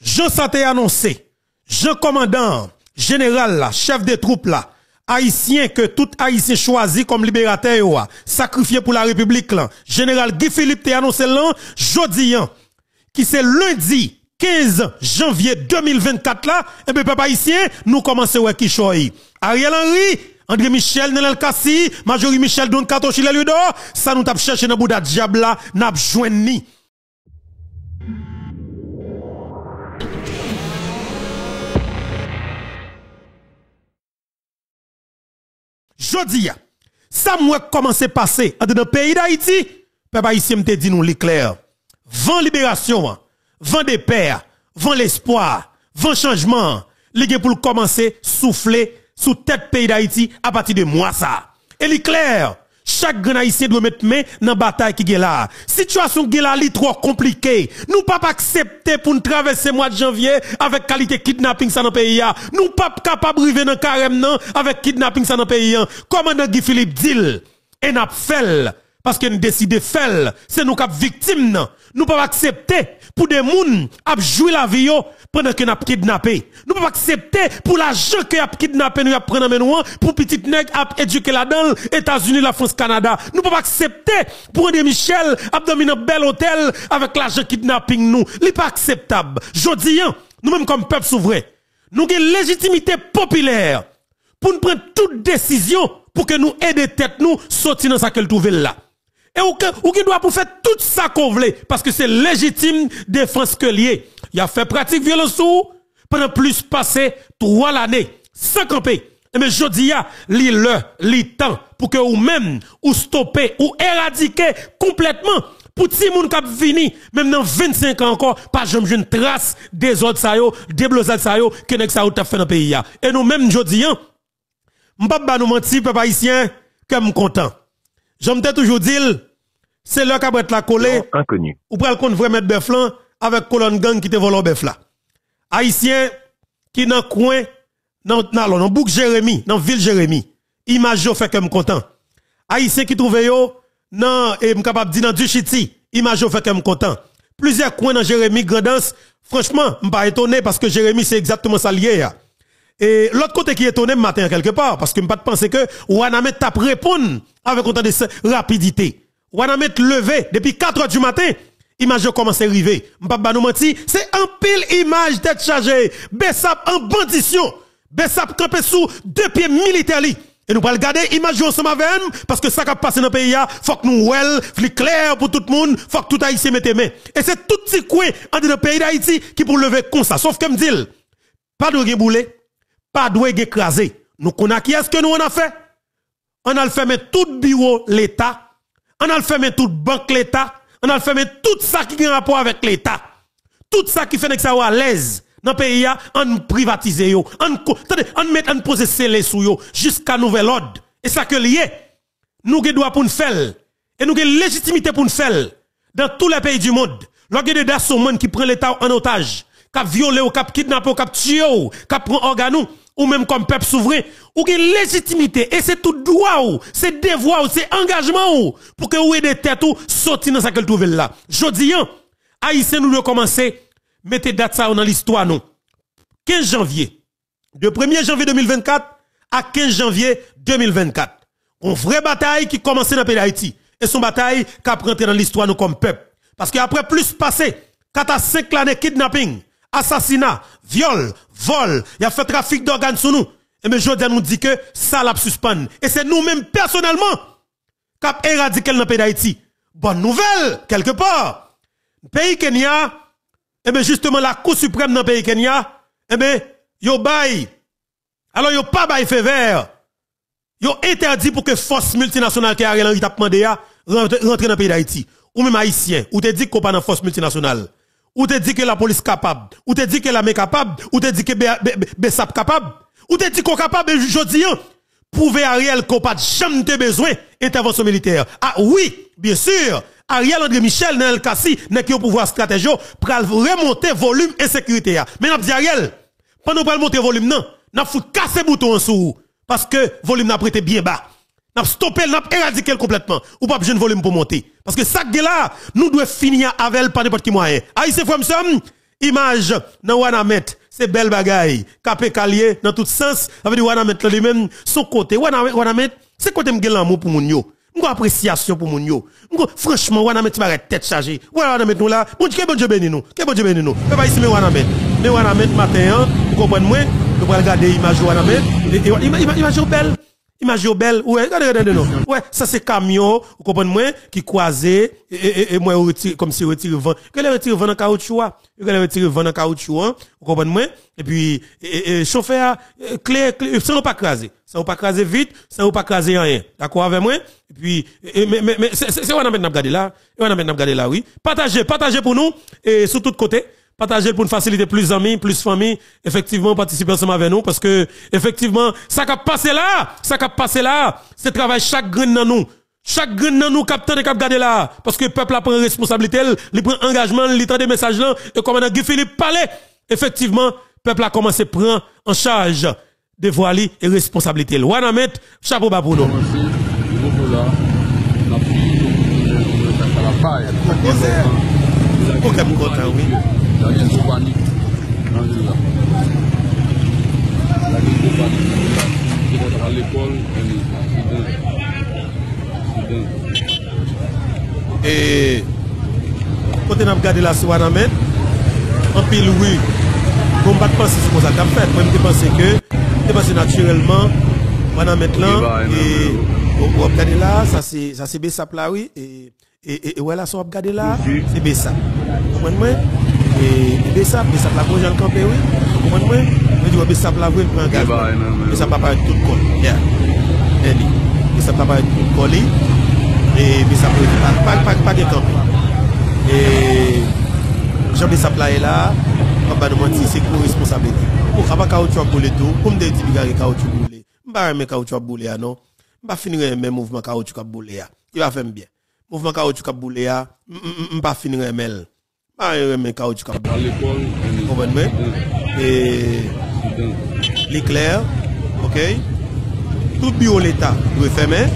Jean Santé annoncé, Jean commandant, général là, chef des troupes là, haïtien que tout haïtien choisi comme libérateur sacrifié pour la République là. Général Guy Philippe t'a annoncé là, jodi qui c'est lundi 15 janvier 2024 là, et eh bien papa haïtien, nous commençons à qui Ariel Henry, André Michel, Nelel Kassi, Majorie Michel, Don Kato Chile Ludo, ça nous tape cherché dans Bouddha Diable là, n'a ni. Jodi, ça m'a commencé à passer dans le pays d'Haïti, papa ici me dit nous l'éclair. Vent libération, vent des pères, vent l'espoir, vent changement, les pour commencer souffler sous tête pays d'Haïti à partir de moi ça. Et l'éclair, chaque grand haïtien doit mettre main dans la bataille qui est là. Situation qui est là, trop compliquée. Nous pas accepter pour nous traverser le mois de janvier avec qualité kidnapping dans le pays. Nous pas capable de dans le carême avec kidnapping dans le pays. Commandant Guy Philippe dit, et n'a fait parce que nous de faire, c'est nous qui victimes. Nous pas accepter pour des gens à jouer la vie pendant que nous avons kidnappé. Nous ne pouvons pas accepter pour l'argent que nous kidnappé, nous avons pris dans pour petit nègre éduquer là-dedans, États-Unis, la France, Canada. Nous ne pouvons pas accepter pour André Michel un bel hôtel avec l'argent kidnapping nous. Ce n'est pas acceptable. Je dis, hein, nous-mêmes comme peuple souverain, nous avons une légitimité populaire pour nous prendre toute décision pour que nous aidions tête nous sortir dans ce trouve là. Et ou, qui doit pour faire tout ça qu'on veut, parce que c'est légitime défense que lié. Il a fait pratique violence pendant plus passé trois années, sans camper. Et mais je dis, li le, li temps, pour que ou même, ou stopper, ou éradiquer complètement, pour ti moun kap vini, même dans 25 ans encore, pas jamais une trace des autres sa yo, des blosades sa yo, que nek sa ou t'a fait dans le pays Et nous même, je dis, m'pa nous mentir, papa haïtien, que content. J'aime toujours dire, c'est là qu'a la collé. Inconnu. Ou pral kon vrai mettre bœuf avec colonne gang qui te vole bœuf là. Haïtien qui dans coin dans dans bouc Jérémy, dans ville Jérémy. Image yo fait que content. Haïtien qui trouve yo dans et capable dire dans Duchiti, image yo fait que content. Plusieurs coins dans Jérémy Grandance, franchement, suis pas étonné parce que Jérémy c'est exactement ça lié Et l'autre côté qui est étonné matin quelque part parce que pas penser que Wanamet tape répondre avec autant de rapidité. Wanamet levé depuis 4 heures du matin. Image commence à arriver. M'pa nous menti, c'est un pile image tête chargée. Bessap en bandition. Bessap campé sous deux pieds militaires Et nous allons regarder image ensemble avec parce que ça qui a passé dans le pays, faut que nous well, clair pour tout le monde, faut que tout Haïtien mette main. Et c'est tout petit coin dans le pays d'Haïti qui pour lever comme ça. Sauf que me dit, pas de bouler, pas de écraser. Nous connaissons qui est-ce que nous on a fait? On a fait tout bureau l'État on a fermé toute banque l'État, on a fermé tout ça qui a rapport avec l'État. Tout ça qui fait que ça à l'aise dans le pays, on privatise yo, on on met on pose sous yo jusqu'à nouvel ordre. Et ça que lié, nous qui doit pour nous faire et nous avons légitimité pour nous faire dans tous les pays du monde. Lorsque des monde qui prend l'État en otage, qui violé ou qui kidnappé ou qui tué ou qui prend organe ou même comme peuple souverain, ou qui légitimité, et c'est tout droit ou, c'est devoir ou, c'est engagement ou, pour que vous ayez des têtes ou, sortir dans ce qu'elle trouve là. Je dis, Haïtien nous devons commencer, mettez date ça dans l'histoire nous. 15 janvier, de 1er janvier 2024 à 15 janvier 2024. Une vraie bataille qui commence dans le pays d'Haïti. Et son bataille qui a dans l'histoire nous comme peuple. Parce qu'après plus passé, 4 à 5 années kidnapping, assassinat, viol, vol, il a fait trafic d'organes sur nous. Et M. Jordan nous dit que ça l'a suspend. Et c'est nous-mêmes personnellement qui avons éradiqué dans le pays d'Haïti. Bonne nouvelle, quelque part. Pays Kenya, et eh bien justement la Cour suprême dans le pays Kenya, et eh bien, yo bail. Alors yo pas bail fait vert. Yo interdit pour que force multinationale qui a Henry t'a demandé rentre dans le pays d'Haïti. Ou même haïtien, ou te dit qu'on pas dans force multinationale ou te dit que la police capable, ou te dit que l'armée capable, ou te dit que BESAP capable, ou te dit qu'on capable, je dis, prouver Ariel qu'on pas jamais besoin d'intervention militaire. Ah oui, bien sûr. Ariel André Michel, Nel Kassi, n'est qu'au pouvoir stratégique pour remonter volume et sécurité. Mais n'a dit Ariel, pendant qu'on remonter volume, non, n'a foutu casser bouton en sous, parce que volume n'a prêté bien bas n'a stoppé, n'a éradiqué complètement. Ou pas besoin de volume pour monter. Parce que ça là, nous devons finir avec par n'importe qui moyen. Aïe, c'est frère, Image dans Wanamet, c'est belle bagaille. Capé calier dans tout sens. Ça veut dire Wanamet là lui-même son côté. Wanamet, c'est côté m'gè l'amour pour moun yo. Appréciation pour moun yo. M'go franchement Wanamet tu m'arrête tête chargée. Wanamet nous là, bon Dieu bon Dieu béni nous. Que bon Dieu béni nous. Fais pas ici mais Wanamet. Mais Wanamet matin, hein, vous comprenez moi, nous allons regarder image Wanamet. Image belle. Imagine belle, ouais, regardez, regardez, non. Ouais, ça c'est camion, vous comprenez moi, qui croisé, et, et, et moi, comme si retire vent. Que les retire vent dans caoutchouc, que les retire vent dans caoutchouc, hein, vous comprenez moi, et puis, chauffeur, clé, clé, ça pas crasé. Ça pas crasé vite, ça n'a pas crasé rien. D'accord avec moi? Et puis, mais, mais, mais, c'est, c'est, on a maintenant regardé là, on a maintenant regardé là, oui. Partagez, partagez pour nous, et sur tous côtés partager pour nous faciliter plus d'amis, plus famille, effectivement, participer ensemble avec nous, parce que, effectivement, ça qui a passé là, ça qui a passé là, c'est travail chaque grain dans nous. Chaque grain dans nous, capteur de cap là. Parce que le peuple a pris responsabilité, il prend engagement, il prend des messages là, et comme Guy Philippe parlait, effectivement, le peuple a commencé à prendre en charge des voiles et responsabilités. Wanamet, chapeau bas nous. Ariel Giovanni nan vil la. Ariel Giovanni nan vil la. Se mwen al ekol, en souden. Souden. E, kote nan gade la sou anan men, an pil wou, kon bat panse sou kon sa kap fet. Mwen mte panse ke, mte panse naturelman, anan men lan, e wap gade la, sa se besap la wou, e, e, e, e wè la sou wap gade la, se besap. Mwen mwen, E, e besap, besap la konjan kampe we, konpon mwen, mwen diwa besap la vwen pren gaz mwen. Besap la pare tout kon, ya. E eh li, besap la pare tout kon li, e besap la pare pak, pak, pak e kampe. E, jan besap la e la, mwen ba deman ti se kou responsabilite. Mwen kaba kaoutchou a boule tou, mwen de ti bigare kaoutchou boule. Mwen ba reme kaoutchou a boule ya non, mwen ba finire men mouvman kaoutchou ka boule ya. I va fèm bien. Mouvman kaoutchou ka boule ya, mwen ba finire men lè. Ah, il remet caoutchouc cap. À l'école, comprenez Et l'éclair, ok? Tout bio l'État doit fermer.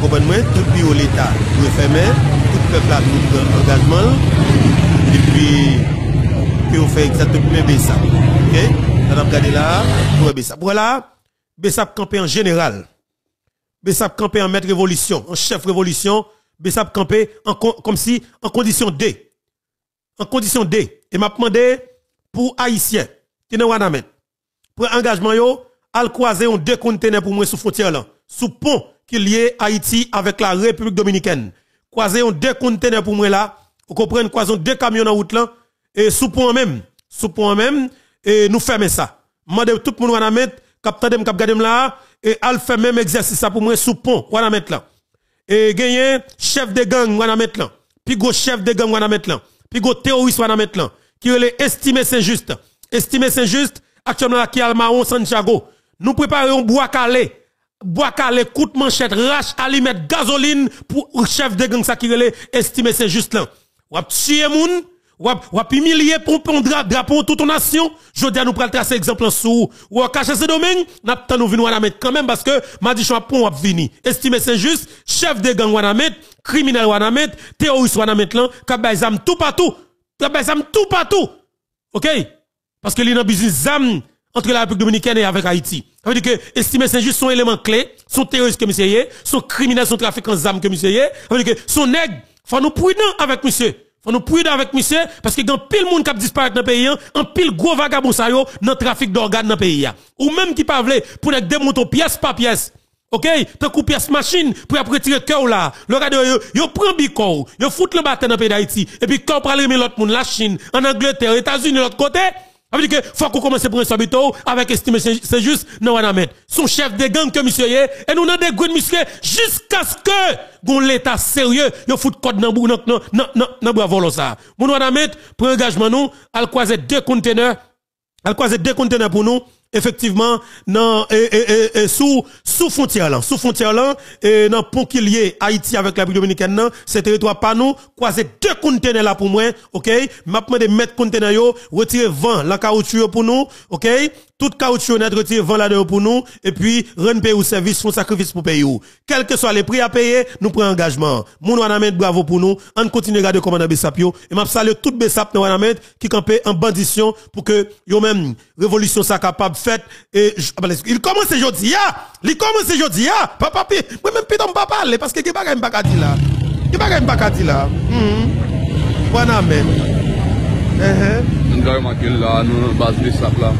Comprenez Tout bio l'État doit fermer. Tout peuple a tout engagement. Et puis, puis on fait exactement le Bessap. Ok? On a regardé là, pour Bessap. Voilà, Bessap campé en général. Bessap campé en maître révolution, en chef révolution. Bessap campé en, comme si en condition D en condition D. Et m'a demandé pour Haïtiens qui ne mettre pour engagement yo, al croiser un deux conteneurs pour moi sous frontière là, sous pont qui lié Haïti avec la République dominicaine. Croiser un deux conteneurs pour moi là, vous comprenez croiser deux camions en route là et sous pont même, sous pont même et nous fermer ça. Mandé tout le monde wana mettre cap là et al faire même exercice ça pour moi sous pont là. Et gagner chef de gang wana là. Puis gros chef de gang wana mettre là puis go terroriste mettre là qui est estimé c'est juste. Estimé c'est juste actuellement qui Almaon Santiago. Nous préparons bois calé. Bois calé coup de manchette rache mettre gasoline pour chef de gang ça qui est estimé c'est juste là. Moun ou ap humilier pour prendre drapeau toute nation. Je dis à nous prendre tracer exemple sous. Ou cacher ce domaine n'a pas nous venir mettre quand même parce que m'a dit pont ap vini. Estimé c'est juste chef de gang wana mettre criminel wana mettre terroriste wana mettre là ka bay zam tout partout. Ka bay zam tout partout. OK? Parce que nan business zam entre la République dominicaine et avec Haïti. Ça veut dire que estimer c'est juste son élément clé, son terroriste que monsieur son criminel, son trafiquant d'armes que monsieur Ça veut dire que son nègre, faut nous prudent avec monsieur. Faut nous prudent avec monsieur parce que a pile monde qui disparaît dans le pays, un hein, pile gros vagabond ça yo dans trafic d'organes dans le pays hein. Ou même qui pas pour nek démonter pièce par pièce. OK, tant coup pièce machine pour après retirer cœur là. Le gars yo yo prend bicor, yo fout le bâton dans le pays d'Haïti et puis quand on parle l'autre monde la Chine, en Angleterre, États-Unis l'autre côté, ça veut dire que faut qu'on commence à prendre son bito avec estime c'est juste non on mettre son chef de gang que monsieur et nous avons des gros muscles jusqu'à ce que l'état sérieux yo fout code dans non non non non non bravo ça. Mon on mettre pour engagement nous al croiser deux conteneurs al croiser deux conteneurs pour nous effectivement non et, et, et, sous sous frontière là sous frontière là et dans pont qui lié Haïti avec la République dominicaine c'est territoire pas nous croiser deux conteneurs là pour moi OK? M'a demandé mettre conteneur yo retirer vent la caoutchouc pour nous OK? Tout caoutchouc net retiré vend là pour nous. Et puis rendre au service font sacrifice pour payer quel que soit les prix à payer nous prenons engagement. Moun wanamet bravo pour nous. On continue à regarder comment dans Bessap yo. Et m'a saluer tout Bessap dans qui campé en bandition pour que yo même révolution ça capable faite. Et ah, ben, il commence aujourd'hui il commence aujourd'hui papa moi même putain pas parler parce que il pas pas dire là? Il pas pas dire là? Wanamet eh eh nous avons là nous base Bessap là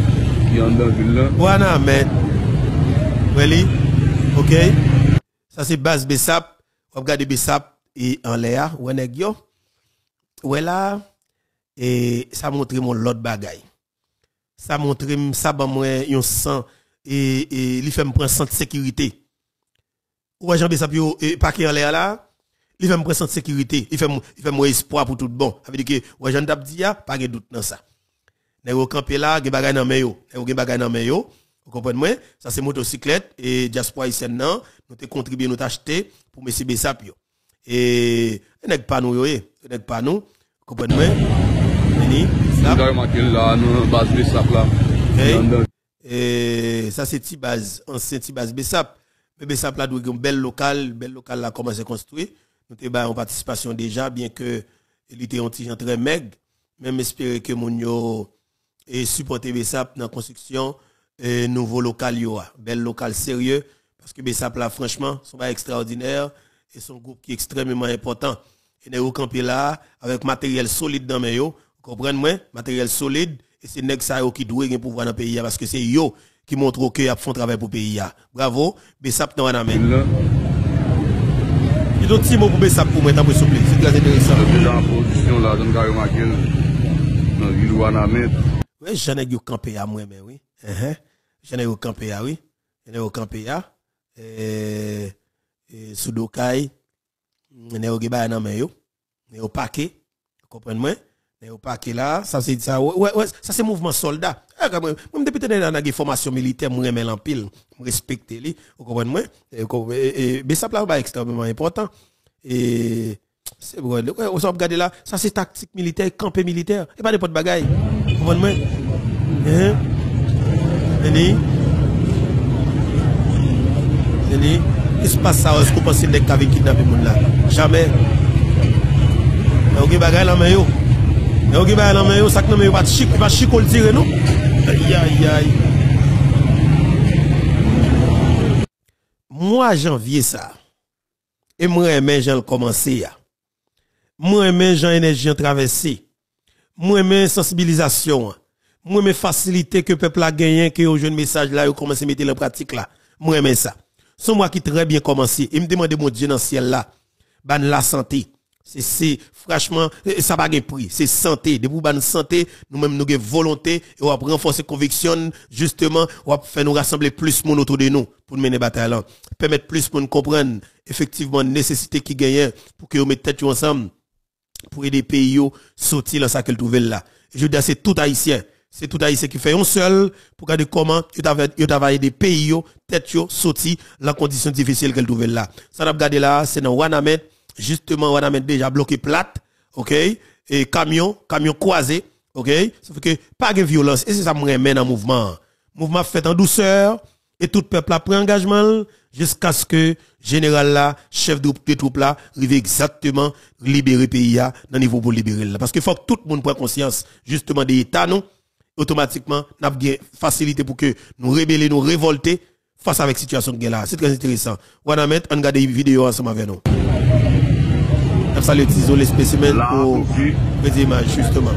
Wana men. Weli. Ok? Ça c'est base Bessap. On regarde Bessap et en l'air. Ou yo? Ou là? Et ça montre mon l'autre bagaille. Ça montre ça ban moi yon sang et et li fait me prendre de sécurité. Ou Jean Bessap yo? Paquet en l'air là? Il fait me prendre de sécurité. Il fait il fait moi espoir pour tout bon. Ça veut dire que ou Jean t'a pas de doute dans ça. Nè yo campé là, gen bagay nan men yo. Nè yo gen bagay nan men yo. Vous comprenez moi Ça c'est motocyclette et diaspora ici nan, nous te contribué nous t'acheter pour monsieur Bessap yo. Et nèg pas nous yo, nèg pas nous. Vous comprenez moi Ni là nous base Bessap là. Et ça c'est ti base, ancien ti base Bessap. Mais Bessap là doit un bel local, bel local là commencé construire. Nous te en participation déjà bien que il était un petit très maigre, même espérer que mon yo et supporter Bessap dans la construction et nouveau local yo bel local sérieux parce que Bessap là franchement sont pas extraordinaire et son groupe qui est extrêmement important. Et nous campé là avec matériel solide dans mes yo. Comprenez moi? Matériel solide et c'est nèg qui doit gagner pouvoir dans le pays parce que c'est yo qui montre que y font travail pour le pays bravo Bessap dans la main. Il y a petit mot pour Bessap pour moi c'est très intéressant. En position là oui, j'en ai eu campé à moi, mais oui. Uh J'en ai eu campé à oui. J'en ai eu campé à. Et, et Sudokai. J'en ai eu ba nan men. J'en ai eu paquet. Comprenez-moi? J'en ai eu paquet là. Ça, c'est ça. Ouais, ouais, ça, c'est mouvement soldat. Eh, moi, depuis que dans la formation militaire, moi, j'aime l'empile. Je respecte lui. Vous comprenez-moi? Mais ça, là, extrêmement important. Et, c'est. On s'en regarde là, ça c'est tactique militaire, campé militaire. Et pas de potes bagaille. Vous comprenez Hein? Neni Neni Il se passe ça, est-ce que vous pensez que vous avez kidnappé moun là? Jamais. Vous avez bagaille là, mais yo. Vous avez bagaille là, mais ça que nous pas chic, pas chic le tirer nous. Aïe aïe aïe. Moi janvier ça. Et moi, j'ai commencé. Moi, j'aime Jean énergie traversé. Moi, j'aime sensibilisation. Moi, j'aime facilité que le peuple a gagné, que au jeune message là, il commence à mettre en pratique là. Moi, j'aime ça. C'est moi qui très bien commencé. Il me demande mon Dieu dans le ciel là. Ban la santé. C'est, franchement, ça va prix. C'est santé. De vous, ban santé, nous-mêmes, nous avons volonté et on va renforcer conviction, justement, on va faire nous rassembler plus monde autour de nous pour mener bataille là. Permettre plus pour nous comprendre, effectivement, la nécessité qui gagne pour que nous mettions tête ensemble pour aider pays sortir dans ça qu'elle trouve là. Je dis c'est tout haïtien. C'est tout haïtien qui fait un seul pour regarder comment il travaille des pays tête yo sorti la condition difficile qu'elle trouve là. Ça n'a regardé là, c'est dans Wanamet, justement Wanamet déjà bloqué plate, OK? Et camion, camion croisé, OK? Ça fait que pas de violence et c'est ça me remet dans mouvement. Mouvement fait en douceur et tout peuple a pris engagement jusqu'à ce que général là, chef de, de troupe là, arrive exactement libérer pays là, dans niveau pour libérer là. Parce que faut que tout le monde prenne conscience, justement, des États, non? Automatiquement, n'a bien facilité pour que nous rébeller, nous révolter face avec situation de là. C'est très intéressant. On va mettre, on regarde des vidéos ensemble avec nous. On va utiliser les spécimens pour les images, justement.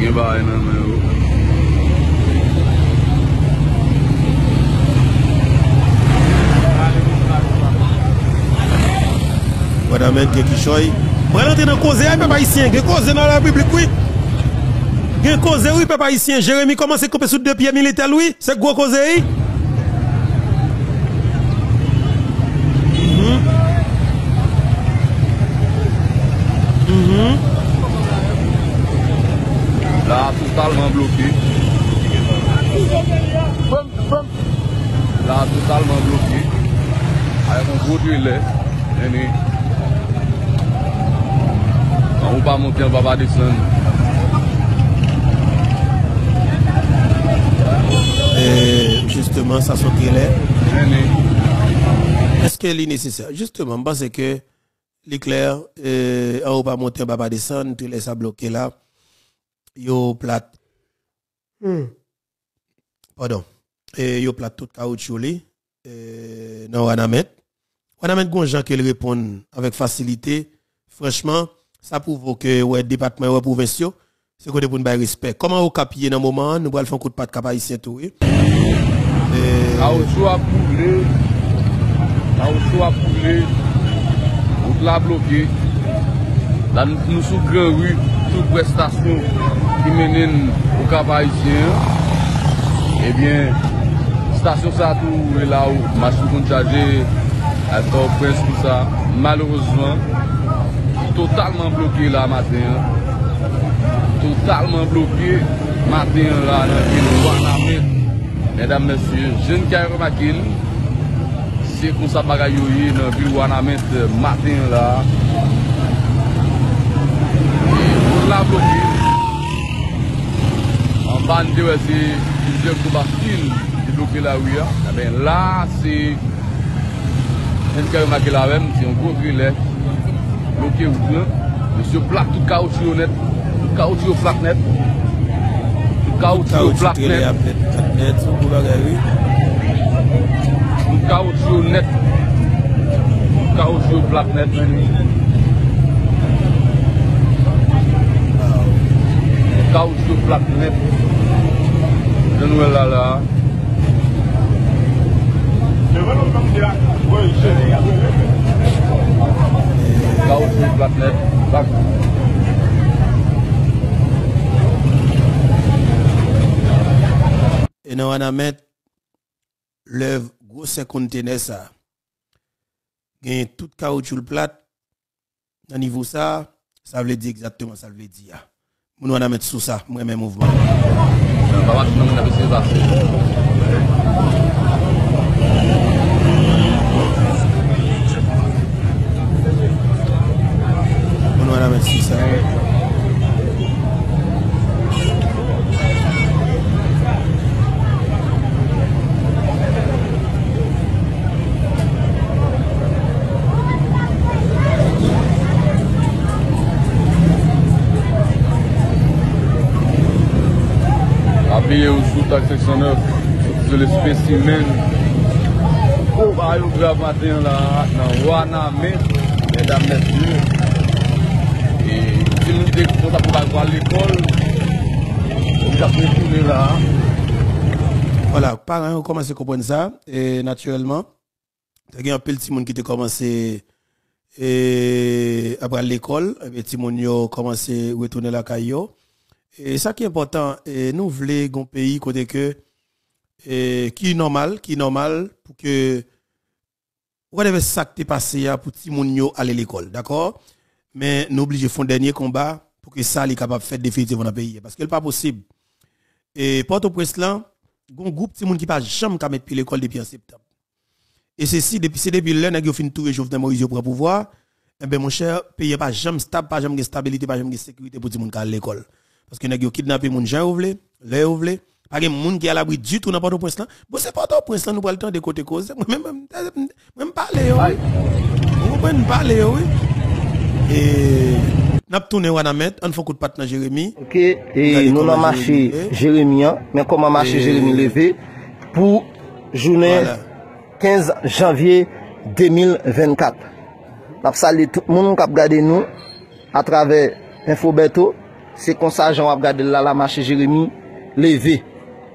gen baye nan men yo. Wada men gen kishoy. Mwen lente nan koze ay pe pa isyen. Gen koze nan la publik wik. Gen koze wik pe pa isyen. Jeremie komanse kope sou de piye militel wik. Se gwo koze yi. la totalman bloke. La totalman bloke. Aè kon kodwe lè. Nè. An ou pa monte an va va desen. Justement, sa sote lè. Nè. Eske li nesesè? Justement, basè ke l'ikler an ou pa monte an va va desen, te lè sa bloke la. Yo plate. Pardon. Et yo plate tout caoutchouc li. Euh, dans Wanamet. Wanamet, gon gens qui répondent avec facilité. Franchement, ça prouve que ouais, département ouais, provinciaux, c'est côté pour nous respect. Comment au capier dans le moment, nous allons faire un coup de patte cap haïtien tout. oui. Euh, Kaoutchou a poule. Kaoutchou a. Route la bloqué. Là, nous, nous sous grand rue, sous prestation ki menen ou kap Haitien ebyen stasyon sa tou e la ou masou kon chaje ato pres pou sa malouzvan totalman blokye la maten totalman blokye maten la nan ki nou wana met Mèdam mèsyè, jen kè remakil se kon sa bagay yo ye nan vil wana met maten la e ou la blokye Ban dewe se Joseph Koubastil Di blokè la ouya. Ah Aben la se Nen kare makè la rem Se yon kontre lè Blokè ou dè Monsye plak tout kaout yo net. Tout kaout yo flak net. Tout kaout yo flak net. Tout kaout yo net. Tout kaout yo flak net meni Kaout yo flak net. Je. Et nous on a mettre l'œuvre gros conteneur ça. Gagne tout caoutchouc le plat. À niveau ça, ça veut dire exactement ça veut dire. Nous on a mettre sous ça, moi même mouvement. Pas mal de monde a essayé de passer. Nous on a mettre sous ça. Taxe 609 sur le spécimen. Mesdames. Et à l'école, là. Voilà, parents ont à comprendre ça et naturellement, il y a un petit monde qui a commencé après l'école, et puis petit monde yo commencé à retourner la caillou. Et ça qui est important, nous voulons un pays côté que et, qui est normal, qui est normal pour que whatever ça qui est passé là, pour monde yo aller à l'école, d'accord? Mais nous obligés faire un dernier combat pour que ça soit capable de faire définitivement dans le pays parce que c'est pas possible. Et Port-au-Prince là, un groupe de monde qui pas jamais mettre l'école depuis en septembre. Et ceci depuis c'est depuis là yo fin tout Jovenel Moïse pour pouvoir eh ben mon cher pays pas jamais stable, pas jamais de stabilité, pas jamais de sécurité pour tout monde qui à l'école. Parce que nèg yo kidnapper moun jan ou vle, le ou vle, pas gen moun qui à l'abri du tout dans Port-au-Prince là. Bon c'est Port-au-Prince là nous pas le temps de côté cause. Moi même même parler oui. Vous pouvez parler oui. Et n'a tourné Wanamet, on fait coup de patte dans Jérémy. Ok, et nous avons marché Jérémy, hein, mais comment marcher Et- Jérémy levé pour journée Voilà. 15 janvier 2024. N'a salué tout le monde qui a regardé nous à travers Infobeto. Se konsa jan wap gade la la mache Jeremie leve.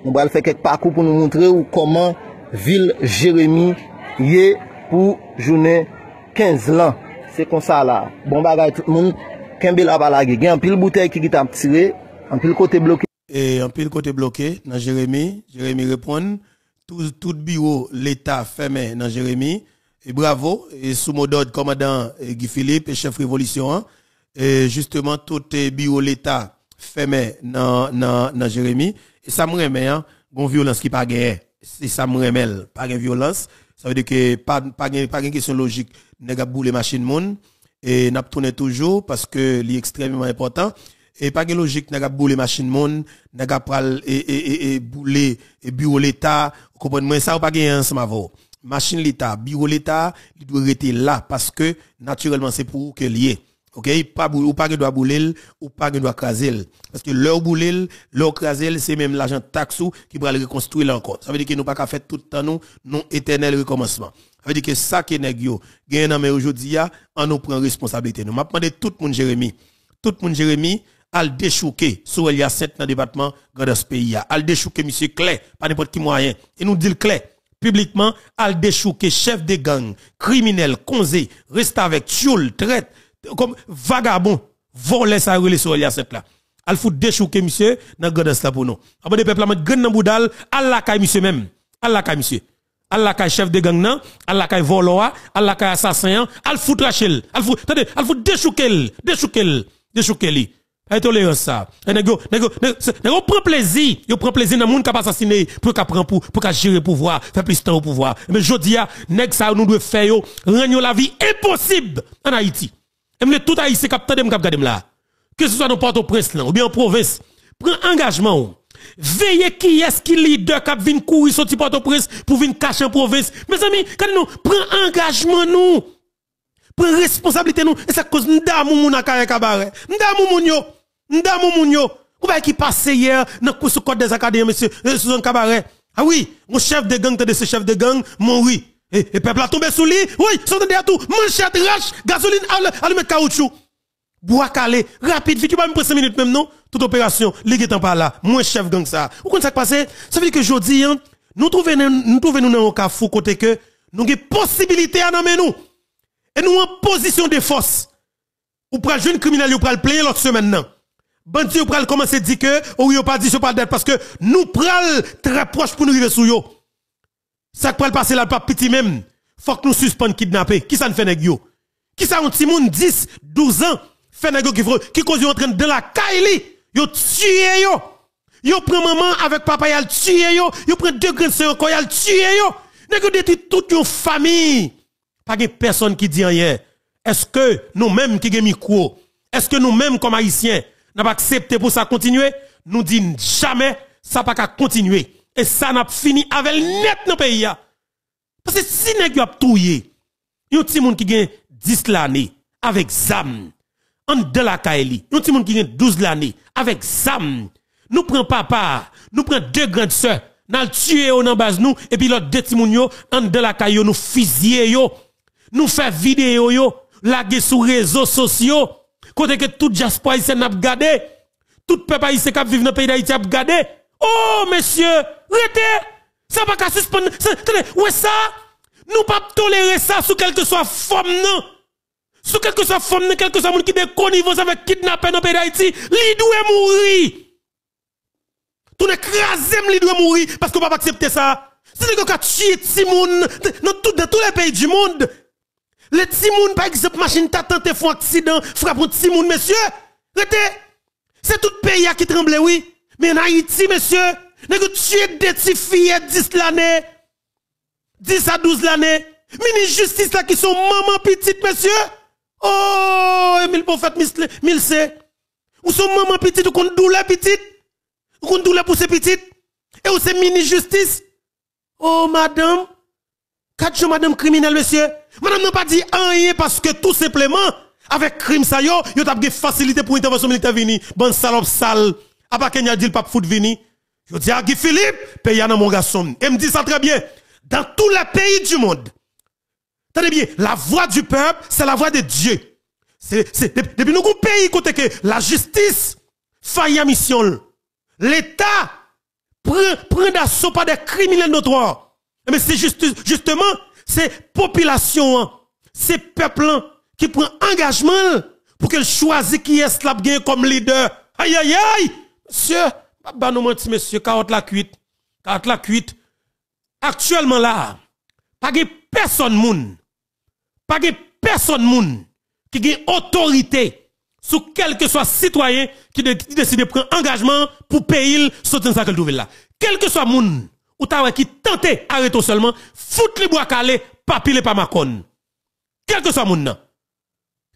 Nou bral fe kek pakou pou nou montre ou koman vil Jeremie ye pou jounen 15 lan. Se konsa la. Bon bagay tout moun kembe la balage. Gen anpil bouteille ki git ap tire. Anpil kote bloke. E anpil kote bloke nan Jeremie. Jeremie repon. Tout, tout bureau l'État fermé dans Jérémy. Et bravo. Et sous mot d'ordre, commandant Guy Philippe, chef révolution. Et justement tout bureau l'État fermé dans dans Jérémy et ça me remet hein violence qui pas gagné c'est ça me remet pas de violence. Ça veut dire que pas pas pas question logique nèg a boule machine moun. Et n'a toujours parce que c'est extrêmement important. Et pas de logique n'a boule machine monde n'a pral et et et, bouler et bureau l'état. Comprenez-moi ça ou pas gagner ensemble avec. Machine l'État, bureau l'État, il doit rester là parce que naturellement c'est pour que lié. OK, pas ou pas doit bouler ou pas doit craser parce que leur bouler, leur craser c'est même l'argent taxe ou qui va le reconstruire encore. Ça veut dire que nous pas qu'à faire tout le temps nous non éternel recommencement. Ça veut dire que ça que nèg yo gagne mais aujourd'hui on nous prend responsabilité. Nous m'a demandé tout le monde Jérémy, tout le monde Jérémy al déchouquer sur Elia 7 dans le département grand ce pays. Al déchouquer monsieur Claire, pas n'importe qui moyen. Et nous dit clair publiquement al déchouquer chef de gang, criminel, konzé, reste avec tchoul, traite comme vagabond, voler ça relé sur Elia 7 là. Al fout déchouquer monsieur dans grand là pour nous. Après des peuples mettre dans boudal, Allah kay monsieur même. Allah kay monsieur. Allah kay chef de gang nan, Allah kay voloa, Allah kay assassin, al fout rachel, al fout, attendez, al fout déchouquer, déchouquer, déchouquer li. Pas tolérance ça. Et yo, nèg yo prend plaisir, yo prend plaisir dans monde qui assassiner pour qu'a pour pour qu'a gérer pouvoir, faire plus temps au pouvoir. Mais jodi a nèg ça nous doit faire yo, la vie impossible en Haïti. Et me tout haïtien tande cap gade là. Que ce soit dans Port-au-Prince ou bien en province, prend engagement. Veillez qui est-ce qui leader cap vinn courir sorti Port-au-Prince pour venir cacher en province. Mes amis, quand nous prend engagement nous. Prends responsabilité nous. Et à cause nda moun akare kabare. Nda moun yo. Nda moun. Ou pas qui passe hier dans le code des académies, monsieur, sous un cabaret. Ah oui, mon chef de gang, de ce chef de gang, mon oui. Et, et peuple a tombé sous lui. Oui, sont derrière tout. Manchette, rache, gasoline, allumette caoutchouc. Bois calé, rapide, vite, tu pas me prendre 5 minutes même, non? Toute opération, les temps par là. Moi, chef gang ça. Ou quand ça qui passe? Ça veut dire que jodi, hein, nous trouvons, nous trouvons nous dans un cas fou côté que nous avons possibilité à nommer nous. Et nous en position de force. Ou pral jeune criminel, ou pral player l'autre semaine, non? Bandi ou pral commencer à dire que, ou pas dit pas d'être parce que nous pral très proche pour nous arriver sous yo. Ça pral passer là, pas petit même. Faut que nous suspendons kidnapper. Qui ça ne fait? Qui ça un petit monde 10, 12 ans, fait nèg qui qui cause en train de la kaili. Yo tué yo. Yo prend maman avec papa yal tué yo. Yo prend deux grands sœurs encore yal tué yo. Nèg détruit toute une famille. Pas de personne qui dit rien. Est-ce que nous-mêmes qui avons micro, est-ce que nous-mêmes comme haïtiens, n'avons pas accepté pour ça continuer? Nous disons jamais, ça pas qu'à continuer. Et ça n'a pas fini avec net dans le pays. Parce que si nous avons touillé, yon ti moun qui gen 10 l'année avec zam, en de la kaeli, yon ti moun qui gen 12 l'année avec zam, nous prenons papa, nous prenons deux grandes sœurs, nous tuer au nan base nous, et puis l'autre deux ti moun en de la kaeli, nous fusiller yo, nous faire vidéo yo, laguer sur réseaux sociaux, côté que tout diaspora haïtien n'a gardé, tout peuple haïtien qui vit dans le pays d'Haïti a gardé. Oh, monsieur, arrêtez! Ça va qu'à suspendre. ouais, ça, nous pas tolérer ça sous quelque soit forme, non. Sous quelque soit forme, non, quelque soit monde qui des connivence avec kidnapper dans le pays d'Haïti, li doit mourir. Tout écrasé, li doit mourir parce qu'on va pas accepter ça. C'est que quand tuer Timoun dans, dans tous les pays du monde. Les Timoun, par exemple, machine t'a tenté font accident, frappe un Timoun, monsieur. Arrêtez. C'est tout le pays qui tremble, oui. Mais en Haïti, monsieur, nous tuer des petites filles 10 l'année. 10 à 12 l'année. Mini justice là qui sont maman petite, monsieur. Oh, Emile mille c'est. Ou sont maman petite, ou qu'on douleur petite. Ou qu'on douleur pour ces petites. Et ou c'est mini justice. Oh, madame. Quatre jours, madame criminelle, monsieur. Madame n'a pas dit rien parce que tout simplement, avec crime ça yo, yo t'a facilité pour intervention militaire vini. Bon salope sale. A pas Kenya dit le pape foot vini. Je dis à Guy Philippe, paye à mon garçon. Et me dit ça très bien. Dans tous les pays du monde. La voix du peuple, c'est la voix de Dieu. C'est, depuis nous, pays côté que la justice faillit à mission. L'État prend, prend d'assaut par des criminels notoires. Mais c'est juste, justement, c'est population, hein, c'est peuple hein, qui prend engagement pour qu'elle choisisse qui est là comme leader. Aïe, aïe, aïe! Monsieur, bah, nous menti, monsieur, carotte la cuite. Carotte la cuite. Actuellement là, pas de personne moun, pas de personne moun qui a autorité sur quel que soit citoyen qui, de- qui décide de prendre engagement pour payer sortir ça trouve là. Quel que soit moun ou ta qui tente arrêter seulement, foutre les bois calé, pas piler pas. Quel que soit moun.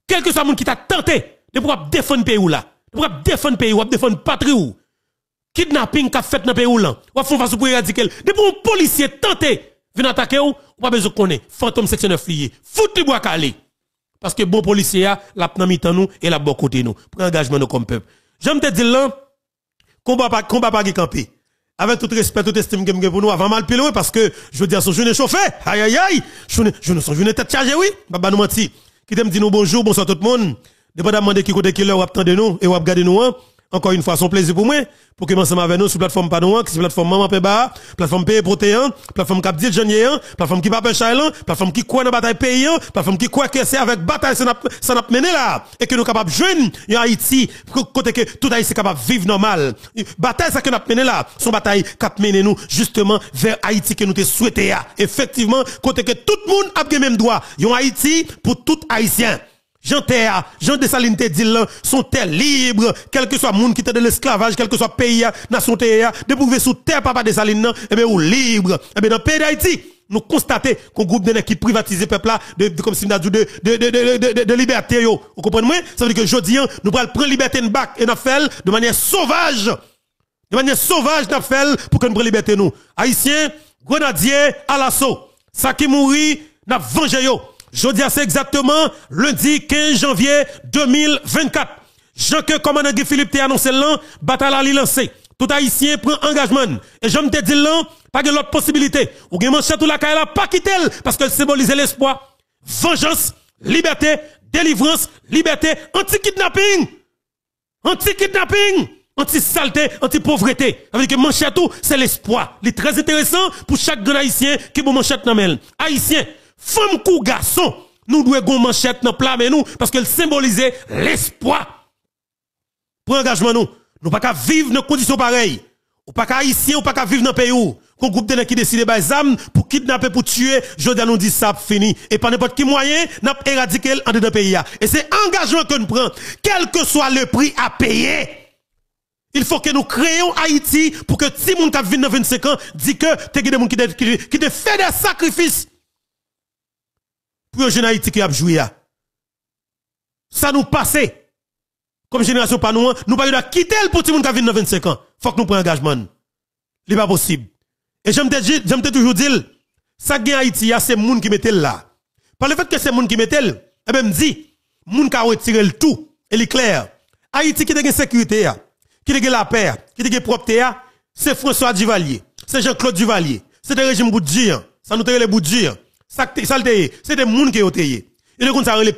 Quel que soit moun qui t'a tenté de pouvoir défendre pays ou là, de pouvoir défendre pays ou défendre patrie ou. Kidnapping qu'a fait dans pays ou là. Ou font façon pour éradiquer. Depuis un policier tenté venir attaquer ou, ou pas besoin connaître. Fantôme section 9 lié. Fout bois calé. Parce que bon policier a la nan mitan nous et la bon côté nous. Pour engagement nous comme peuple. J'aime te dire là, combat pas combat pas camper. Avec tout respect, tout estime que pour nous, avant mal pile, parce que, je veux dire, son jeune chauffé, aïe aïe aïe, je ne son jeune tête chargée, oui, baba nous menti. Qui t'aime dire nous bonjour, bonsoir tout le monde. Dépendamment de qui côté qui l'heure, ou attendez nous, et ou regarder nous, hein. Encore une fois, son plaisir pour moi, pour que ensemble avec nous sur plateforme Panouan, qui est plateforme Maman Peba, plateforme Pays Protéan, plateforme Cap Dit plateforme qui Pape Chailan, plateforme qui croit dans bataille paysan, plateforme qui croit que c'est avec bataille ça n'a mené là, et que nous capables de joindre en Haïti, côté que tout Haïti est capable de vivre normal. Bataille ça que nous mené là, son bataille qui mené nous justement vers Haïti que nous te souhaité Effectivement, côté que tout le monde a le même droit, en Haïti pour tout Haïtien. Jean Terre, Jean Dessalines te dit sont terre libre, quel que soit monde qui était de l'esclavage, quel que soit pays, nation terre, de pouvoir sous terre papa Dessalines, eh bien, ou libre. Eh bien, dans le pays d'Haïti, nous constatons qu'un groupe de qui privatise le peuple là, de, comme si de, de, de, de, liberté, yo. Vous comprenez, Ça veut dire que aujourd'hui, nous prenons liberté de bac et nous de manière sauvage. De manière sauvage, nous fait pour que nous prenions liberté nous. Haïtiens, grenadiers à l'assaut. Ça qui mourit, nous vengé. Je dis c'est exactement lundi 15 janvier 2024. Jean que commandant Guy Philippe t'a annoncé là, bataille à lancé. Tout haïtien prend engagement. Et je me te dis là, pas de l'autre possibilité. Ou bien manchette ou la caille pas quitter parce qu'elle symbolise l'espoir. Vengeance, liberté, délivrance, liberté, anti-kidnapping. Anti-kidnapping anti-saleté, anti-pauvreté. Avec que manchette c'est l'espoir. Il est très intéressant pour chaque grand haïtien qui bon manchette dans Haïtien, femme ou garçon, nous devons gon manchette dans plat mais nous parce qu'elle symbolise l'espoir. Pour engagement nous, nous pas vivre dans conditions pareilles. Ou pas qu'à ici, ou pas vivre dans pays où qu'on groupe de qui décide par pour kidnapper pour tuer, je nous dit ça fini et pas n'importe quel moyen n'a éradiqué en dedans pays Et c'est engagement que nous prenons quel que soit le prix à payer. Il faut que nous créions Haïti pour que si moun qui vient dans 25 ans dit que t'es des gens qui qui fait des sacrifices pour un jeune Haïti qui a joué. Ça nous passe. Comme génération pas nous, nous pas quitter le petit monde qui a 25 ans. Faut que nous prenions engagement. Ce pas possible. Et j'aime toujours dire, ça qui Haïti, c'est le monde qui mettait là. Par le fait que c'est le monde qui mettait, eh bien, me dit, monde qui a retiré le tout, et est clair. Haïti qui a une sécurité, qui a la paix, qui a une propreté, c'est François Duvalier, c'est Jean-Claude Duvalier, c'est le régime Boudjir, ça nous les Boudjir. Ça, ça c'est des gens qui ont été. Et le ça les.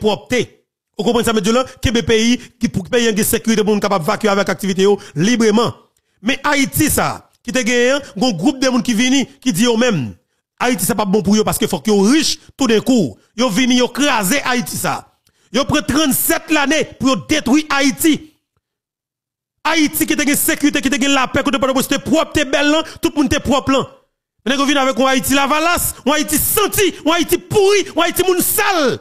Vous comprenez ça, mais là, que des pays qui pour payer une sécurité pour capable vacuer avec activité librement. Mais Haïti, ça, qui te gagné, un groupe de gens qui viennent, qui dit eux même, Haïti, c'est pas bon pour eux parce que faut qu'ils riches tout d'un coup. Ils viennent, ils craser Haïti, ça. Ils prennent 37 l'année pour détruire Haïti. Haïti qui te une sécurité, qui te la paix, qui te pas propre, t'es belle, tout le monde est propre mais vous venez avec un Haïti la valasse, un Haïti senti, un Haïti pourri, un Haïti moun sale.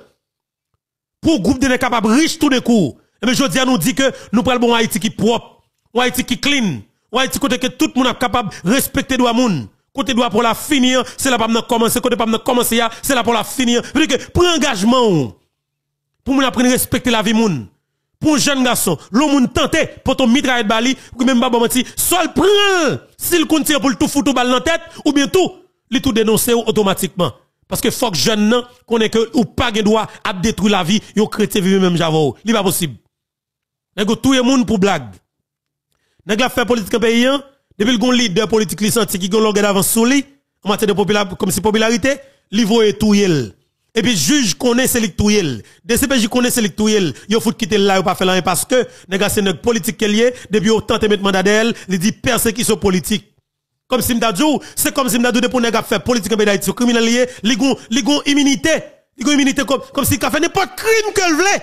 Pour un groupe de capables riches tout d'un coup. Mais je dis à nous dit que nous prenons un Haïti qui propre, un Haïti qui clean, un Haïti côté que tout le monde est capable de respecter droit moun. Côté droit pour la finir, c'est là pour commencer, côté pas commencer, c'est là pour la finir. Veut dire que pour engagement, pour nous apprendre à respecter la vie moun pour un jeune garçon, l'homme moun tenté pour ton mitraille de bali, ou même pas menti, soit prend, s'il continue pour le tout foutre balle dans tête, ou bien tout, il tout dénoncer automatiquement. Parce que faut que jeune nan, connaît que, ou pas de droit à détruire la vie, yo chrétien vivre même javo. Il pas possible. Nèg tout le monde pour blague. Nèg la fait politique pays, depuis le gon leader politique li senti qui gon longueur d'avance sous lui, en matière de popularité, comme si popularité, li voye tout. Et puis, juge connaît sélectouriel. DCPJ connaît sélectouriel. Yo faut quitter là, ou pas faire parce que, c'est notre politique qu'elle est, depuis au temps de mettre mandat d'elle, il dit persécution politique. Comme si m'dadjou, c'est comme si m'dadjou de pour faire politique en d'Haïti, criminel lié, li gon, li gon immunité. Li gon comme, comme si qu'a fait n'importe crime qu'elle voulait.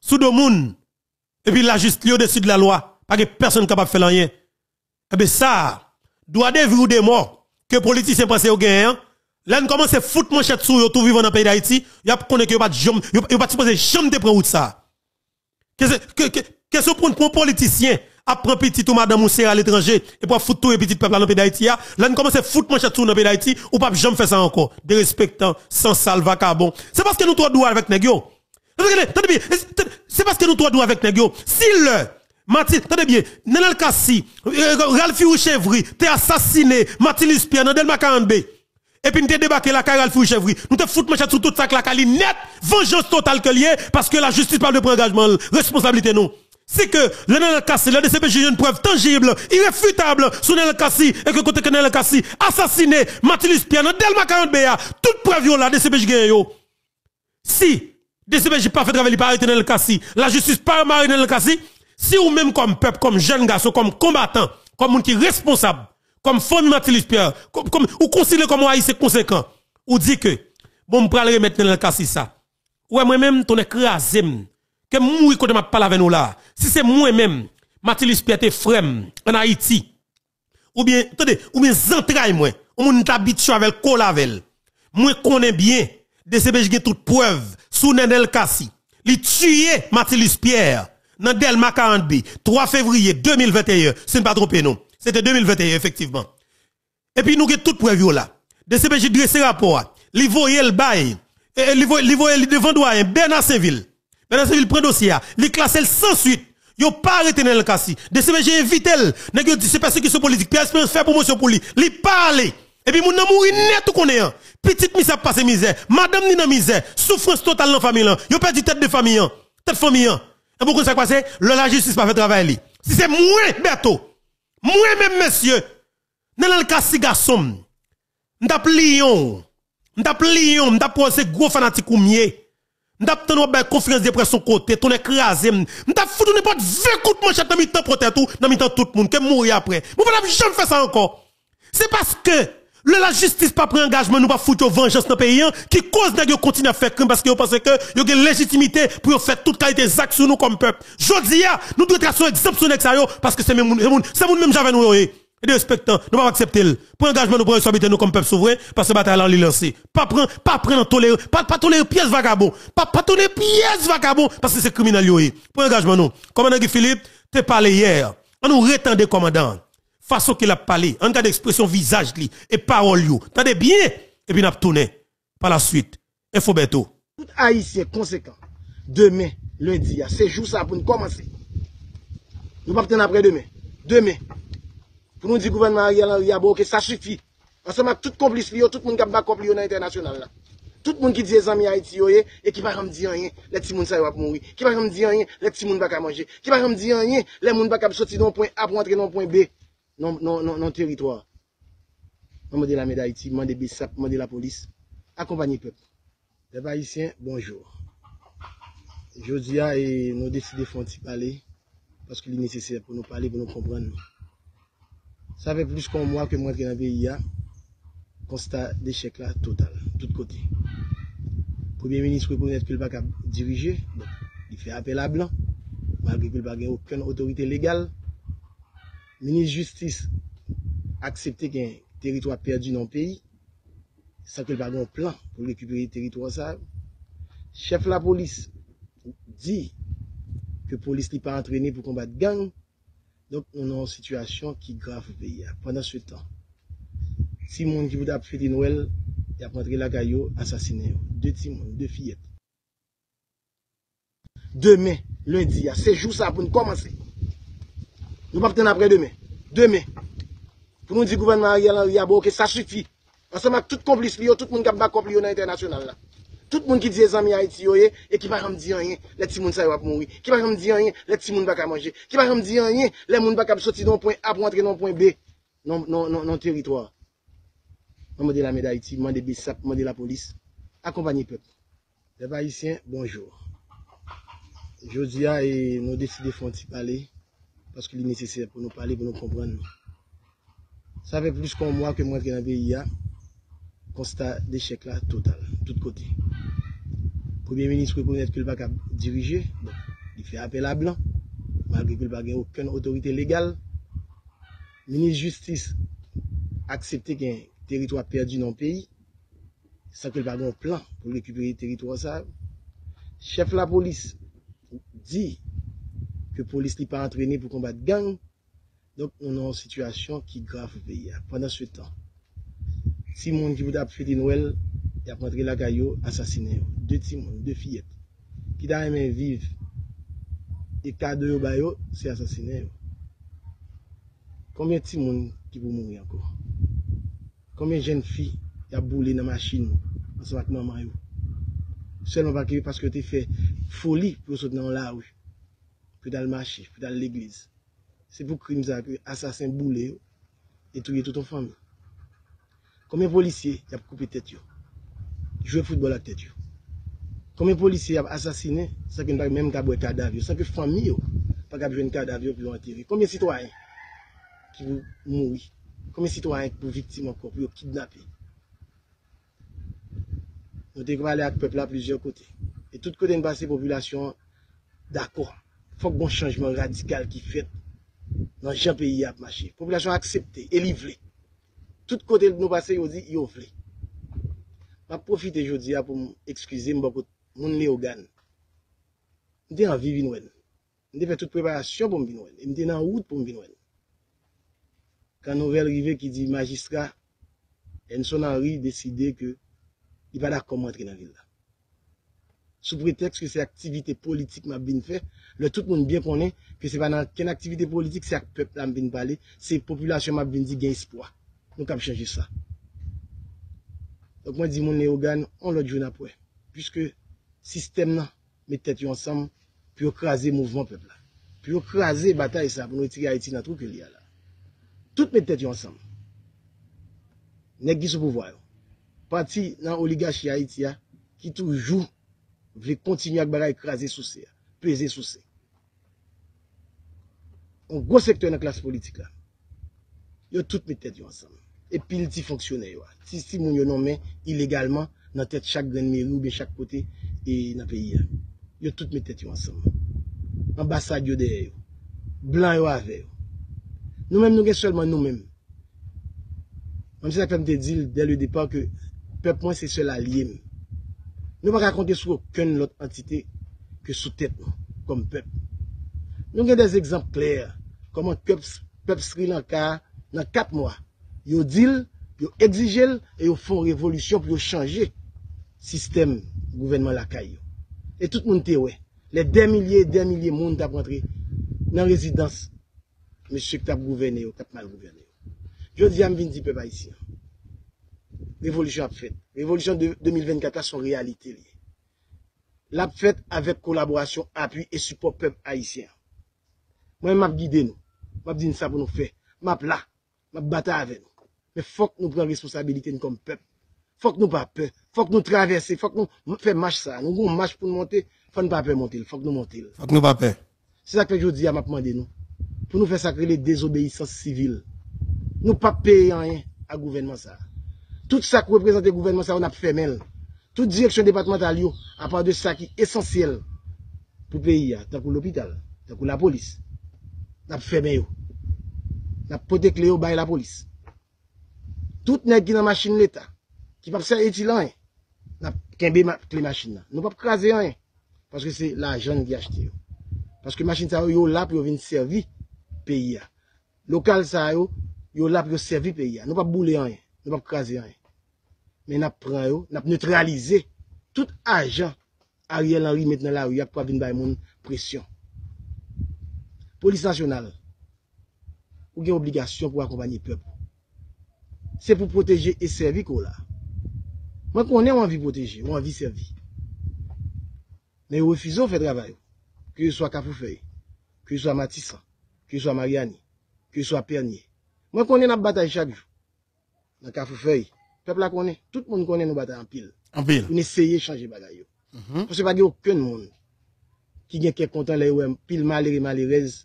Sous de moun. Et puis la justice au-dessus de la loi. Pas que personne capable de faire rien. Eh bien ça, doit de vie ou de mort, que politiciens pensent au gain, Là, nous commençons à foutre manchette sous yo tout vivant dans le pays d'Haïti. Il y a qu'on que pas jom, a pas supposé jamais de prendre ça. Qu'est-ce que pour un politicien prendre petit ou madame ou à l'étranger et pour foutre tout les petits peuple dans le pays d'Haïti là, nous commençons à foutre manchette sous dans le pays d'Haïti ou pas jamais faire ça encore. De respectant sans salva carbon. C'est parce que nous trois doigts avec nèg C'est parce que nous trois doigts avec nèg Si le Martin, attendez bien, Nenel Kassi, euh, Ralphi Chevry, t'es assassiné, Martin Lispierre, dans Delma 40B. Et puis, nous t'es débarqué la carrière Ralphi Chevry. Nous te foutons sur tout ça, la cali net, vengeance totale que lié, parce que la justice parle de prendre engagement, responsabilité non. C'est que le Nenel Kassi, le DCPJ, une preuve tangible, irréfutable sur Nenel Kassi, et que côté que Nenel Kassi, assassiné, Martin Lispierre, dans Delma 40B, toute preuve là, DCPJ gagne yo. Si, DCPJ pas fait travail, pas arrêté Nenel Kassi, la justice pas marre Nenel Kassi, si ou même comme peuple, comme jeune garçon, comme combattant, comme monde qui est responsable, comme Mathieu Pierre, comme, comme, ou considéré comme haïtien conséquent, ou dit que, bon, me le remettre dans le cas ça. Ouais, moi-même, ton écrasé, que moi, quand m'a parlé avec nous là, si c'est moi-même, Mathieu Pierre te frère en Haïti, ou bien, attendez, ou bien, entrailles moi, ou mon habitué avec Colavel, moi, connais bien, DCBJ j'ai toute preuve, sous Nenel Kassi, li tué Mathieu Pierre, dans Delma 40B, 3 février 2021, c'est pas trompé non. C'était 2021 effectivement. Et puis nous avons tout preuve là. DCPJ dressé rapport, li voye le bail, voye le devant doyen Bernard Saint-Ville. Bernard Saint-Ville prend dossier, li classe sans suite. Yo pas arrêté dans le cas si. DCPJ invite elle, nèg dit c'est sont politique, Pierre Espérance fait promotion pour lui. Li parle. Et puis moun nan mouri net tout connaît. Petite mise a passé misère, madame ni dans misère, souffrance totale dans famille là. Yo perdu tête de famille, tête famille. Et pourquoi ça passe? Le la justice pas fait travail Si c'est moi, Berto, moi même monsieur, dans le cas si garçon, m'tap lion, m'tap lion, m'tap posé gros fanatique ou mieux. M'tap tenu ba conférence de presse côté, ton écrasé, m'tap foutu n'importe 20 coups de manchette dans mi temps pour tout, dans mi temps tout le monde, que mourir après. Moi pas jamais faire ça encore. C'est parce que le la justice pas pris engagement, nous pas foutre vengeance dans le pays, hein, qui cause de continuer à faire crime parce que vous pensez que vous avez légitimité pour faire toute qualité des actes sur nous comme peuple. Jodi nous devons exemple sur ça parce que c'est même, c'est même j'avais nous, et de respectant, nous pas accepter Pour engagement, nous prenons responsabilité nous comme peuple souverain, parce que bataille là, lancé. Pas prendre, pas prendre tolérer, pas, pas tolérer pièces vagabond. Pas, pas tolérer pièces vagabond, parce que c'est criminel, Pour engagement, nous. Commandant Guy Philippe, t'es parlé hier. On nous retendait commandant façon qu'il a parlé, en cas d'expression visage li, et parole you. Tendez bien, et puis n'a tourné. Par la suite, Infobeto. Tout haïtien conséquent, demain, lundi, c'est jour ça pour nous commencer. Nous pas après demain. Demain. Pour nous dire gouvernement Ariel Henry ah, que ça suffit. Ensemble tout complice tout le monde qui a battu dans l'international. Tout le monde qui dit les amis Haïti et qui va me dire rien, les petits monde ça va mourir. Qui va me dire rien, les petits monde pas manger. Qui va me dire rien, les monde pas sortir d'un point A pour entrer dans point B nan teritwa. Nan mande la meda iti, mande besap, mande la polis. Akompanyi pep. Le bayisyen, bonjou. Jodia, e, nou deside fon ti pale. Paske li nesesè pou nou pale, pou nou kompran nou. Sa ve plus kon mwa ke mwen genave ya. Konsta de chèk la total. Tout kote. Premier ministre rekonnet ke l bak a dirije. Bon, li fe apel a blan. Malgré ke l bak gen okon otorite legal. Minis justice aksepte gen teritwa perdi nan peyi, sa ke l bagon plan pou rekupere teritwa sa. Chef la polis di ke polis li pa antrene pou kombat gang, donk on an situasyon ki graf peyi a. Pendan se tan, ti moun ki voda ap fete nouel, ap rentre la gayo, asasine yo. De ti moun, de fiyet. Demen, lundi, a sejou sa pou n komanse. Nous ne pas après demain. Demain. Pour nous dire gouvernement Ariel Henry, bon, que ça suffit. Ensemble avec tout complice, tout le monde qui a back up dans l'international. Tout le monde qui dit les amis Haïti, eh, et qui ne me dire rien, les petits gens va mourir. Qui ne me dire rien, les petits gens pas manger. Qui ne me dire rien, les gens pas sortir d'un point A pour entrer dans point B. Non, non, non, non, territoire. Mandez la médaille Haïti, mandez BISAP, mandez la police. Accompagnez le peuple. Les Haïtiens, bonjour. Jodia, et nous décidons de faire un petit palais. Parce qu'il est nécessaire pour nous parler, pour nous comprendre. Ça fait plus qu'un mois que moi qui dans le pays, constat d'échec là, total, tout côté. Premier ministre reconnaît qu'il ne pas diriger, il fait appel à blanc, malgré qu'il n'a aucune autorité légale. Ministre justice accepté qu'un territoire perdu dans le pays, sans qu'il ait pas un plan pour récupérer le territoire ça. Chef de la police dit que la police n'est pas entraînée pour combattre gang. Donc, on a une situation qui est grave au pays. Pendant ce temps, si mon qui voudrait fêter Noël, il a rentré la caillou, assassiné. Deux timons, deux fillettes, qui t'a aimé vivre. Et cadeau, c'est assassiné. Combien de timons qui vont mourir encore? Combien de jeunes filles y a boulé dans la machine ensemble avec maman? Seulement parce que tu fait folie pour sauter dans la rue. pou dal machi, pou dal l'eglize. Se pou krim sa ki asasin boule yo, etouye touton fami. Kome polisye yap koupe tet yo? Jwe foutbol ak tet yo. Kome polisye yap asasine, sa ki nan menm kabwe kadav yo, sa ki fami yo, pa jwen kadav yo pou yon atiri. Kome sitwayen ki pou moui? Kome sitwayen ki pou viktim anko, pou yo kidnapi? Nou te kwa ale ak pepla plizye kote. E tout kote nbase populasyon d'akor. fòk bon chanjman radikal ki fèt nan jan peyi ap mache. Populasyon aksepte, e li vle. Tout kote nou pase yo di, yo vle. Ma profite jodi ya ah, pou m ekskwize m bakot moun le ogan. M de an vi vinwen. M de fe tout preparasyon pou m vinwen. M de nan wout pou m vinwen. Kan nouvel rive ki di magistra, en son anri deside ke i pa da komantre nan vil la. sou pretext ke se aktivite politik ma bin fe, le tout moun bien konen, ke se pa nan ken aktivite politik, se ak pep la bin pale, se populasyon ma bin di gen espoi. Nou kap chanje sa. Donk mwen di moun le on lot joun apwe. Piske sistem nan, metet yo ansam, pi yo kraze mouvman pep la. Pi yo kraze batay sa, pou nou itire Haiti nan trou ke li ala. Tout metet yo ansam. Nek di sou pouvoy yo. Pati nan oligashi Haiti ya, ki toujou vle kontinu ak bagay krasi sou se, peze sou se. On gwo sektor nan klas politik la. Yo tout mi tèt yo ansam. E pil ti fonksyonè yo a. Ti si moun yo nan men, ilegalman, nan tèt chak gren grenme roube, chak kote, e nan peyi ya. Yo tout mi tèt yo ansam. Ambasad yo deye yo. Blan yo ave yo. Nou men nou gen solman nou men. Mwen se la pèm te dil, del yo depan ke pep mwen se sol aliyem. Nou pa ka konte sou okun lot entite ke sou tèt nou, kom pep. Nou gen des ekzamp kler, koman pep, pep Sri Lanka nan kat mwa. Yo dil, yo egzijel, e yo fon revolusyon pou yo chanje sistem gouvenman lakay yo. E tout moun te we, le den milye, den milye moun tap rentre nan rezidans, mèche tap gouvene yo, tap mal gouvene yo. Jodi am vin di pep a isi. Revolusyon ap fèt. Revolution 2024 la son realite li. La fèt avèk kolaborasyon, apuy e support pep haisyen. Mwen map gide nou. Map din sa pou nou fè. Map la. Map bata avè nou. Me fòk nou pran responsabilite nou kom pep. Fòk nou pa pe. Fòk nou travesse. Fòk nou fè mach sa. Nou goun mach pou nou monte. Fòk nou pa pe monte. Fòk nou monte. Fòk nou pa pe. Se sa ke jodi a map mande nou. Pou nou fè sakre le désobéissance sivil. Nou pa pe yon yon a gouvernement sa. Tout sa ki reprezentè gouvernement sa ou nap femel. Tout direksyon departemental yo, apan de sa ki esensyel pou peyi ya, takou l'opital, takou la polis. Nap femel yo. Nap potek le yo bay la polis. Tout nèk ki nan machin l'Etat, ki pap sa eti lan, nap kenbe ma, kli machin nan. Nou pap krasè an, paske se la jan ki achete yo. Paske machin sa yo, yo lap yo vin servi peyi ya. Lokal sa yo, yo lap yo servi peyi ya. Nou pap boule an, nou pap krasè an. men nap pran yo, nap neutralize tout ajan Ariel Henry met nan la ou yak pa vin bay moun presyon. Polis nasyonal, ou gen obligasyon pou akompanyi pep. Se pou proteje e servi ko la. Mwen konen wanvi proteje, wanvi servi. Men yo refizo fè travay yo. Ke yo swa Kapoufei, ke yo swa Matisan, ke yo swa Mariani, ke yo swa Pernier. Mwen konen ap batay chak jou. Nan Kapoufei, konen, tout moun konen nou batay an pil. An pil. Mwen eseye chanje bagay yo. Fose bagay yo ken moun. Ki gen kek kontan le yo, pil malere malerez.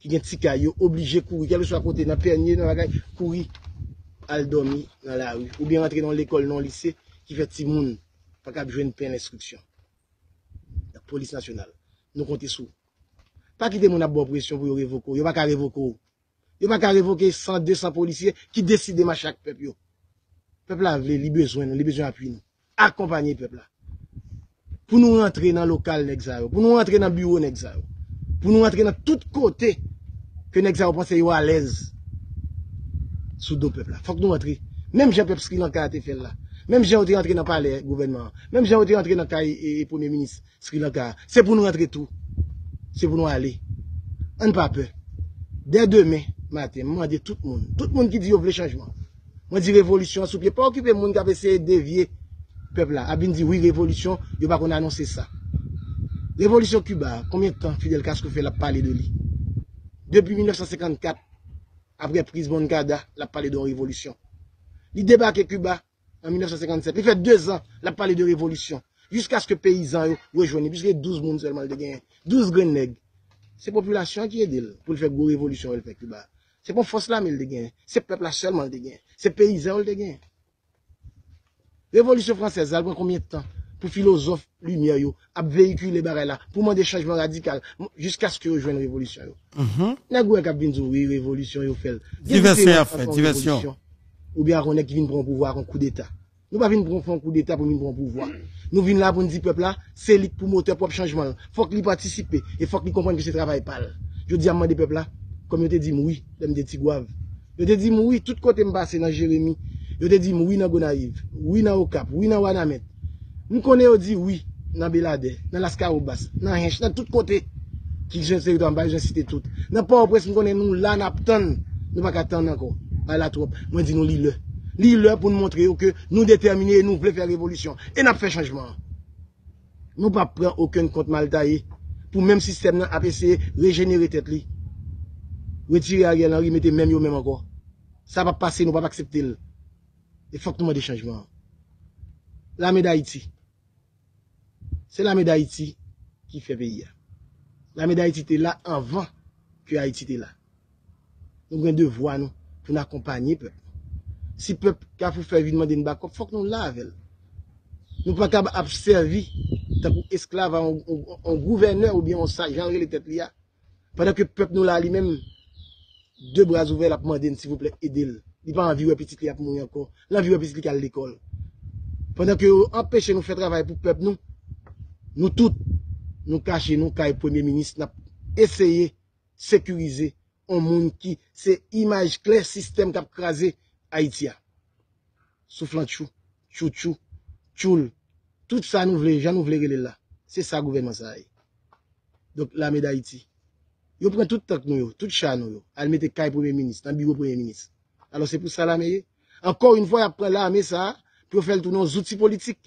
Ki gen tika yo, oblije kouri. Kèlè sou a kote nan Pernier, nan bagay, kouri. Al domi nan la ou. Ou bi rentre nan l'ekol, nan lise, ki fet si moun. Faka jwen pen l'instruksyon. La polis nasyonal. Nou konti sou. Pa ki de moun ap bo presyon pou yo revoko. Yo pa ka revoko. Yo pa ka revoke 100-200 polisye ki deside ma chak pep yo. peuple a vle, li besoin, li besoin appui nous. Accompagner peuple là. Pour nous rentrer dans le local Nexao, pour nous rentrer dans le bureau Nexao, pour nous rentrer dans tout côté que Nexao pense yo à l'aise. Sous dos peuple là. Faut que nous rentrions. Même j'ai peuple Sri Lanka a été fait là. Même j'ai été rentré dans le palais gouvernement. Même j'ai été rentré dans le e, e premier ministre Sri Lanka. C'est pour nous rentrer tout. C'est pour nous aller. On ne pas peur. Dès demain matin, moi, dis tout le monde. Tout le monde qui dit, vous voulez changement. Mwen di revolisyon sou pye, pa okipe moun kap ese devye pepla. Abin di, oui, revolisyon, yo pa kon anonse sa. Revolisyon Cuba, konmyen tan Fidel Castro fe la pale de li? Depi 1954, apre prise Boncada, la pale de revolisyon. Li debake Cuba en 1957, li fe 2 an, la pale de revolisyon. Jusk aske peyizan yo wejweni, piske 12 moun selman de genyen, 12 greneg. Se populasyon ki edil pou l fek go revolisyon el fek Cuba. C'est pas force là mais le gain. C'est peuple là seulement le gain. C'est paysans le gain. Révolution française, elle prend combien de temps pour philosophe lumière yo, à véhiculer les barres là, pour demander changement radical, jusqu'à ce que rejoigne révolution yo. Mhm. K'ap vin oui, révolution yo. Diversion a fait, diversion. Ou bien on est qui vient prendre pouvoir en coup d'état. Nous pas venir prendre un coup d'état pour venir prendre pouvoir. Nous venons là pour nous dire peuple là, c'est pour moteur pour changement. Faut qu'il participe et faut qu'il comprenne que ce travail pas. Je dis à moi des peuple kom yo te di moui, dem de Tigwav. Yo te di moui, tout kote mbase nan Jeremie, yo te di moui nan Gonaiv, moui nan Okap, moui nan Wanamet. Nou konen yo di moui nan Belade, nan Laskar Obas, nan Hench, nan tout kote ki jen se yon bay, jen site tout. Nan pa opres nou konen nou lan ap ton, nou pa ka ton anko, a la trop. Mwen di nou li le. Li le pou nou montre yo ke nou determine nou vle fè revolusyon. E nap fè chanjman. Nou pa pren okèn kont mal taye pou mèm sistem nan ap eseye rejenere tèt li. Retire Ariel Henry, mettez même yo même encore. Ça va passer, nous ne pas accepter. Le. Il faut que nous des changements. L'armée d'Haïti. C'est l'armée d'Haïti qui fait pays. L'armée d'Haïti était là avant que Haïti était là. Nous avons un devoir nous, pour nous accompagner peuple. Si peuple qui a fait faire vivre demander une bac, il faut que nous lavions. Nous ne pouvons pas observer pour esclave en gouverneur ou bien en sage, genre les têtes là. Pendant que le peuple nous l'a lui-même de bras ouvel ap manden si vouple edel. Di pa anvi wè pitit li ap moun yankon. L'anvi wè pitit li kal l'ekol. Pendan ki yo empèche nou fè travay pou pep nou, nou tout nou kache nou kaye premier ministre nap eseye sekurize an moun ki se imaj kler sistem kap krasè Haitia. Souflan tchou, tchou tchou, tchoul. Tout sa nou vle, jan nou vle rele la. Se sa gouvenman sa aye. Dok la me d'Haiti. Yo pren tout tank nou yo, tout chan nou yo, al mette kay premier ministre, nan biro premier ministre. Alors se pou sa la meye. Ankor yon fwa apre la ame sa, pou fèl tounen zouti politik.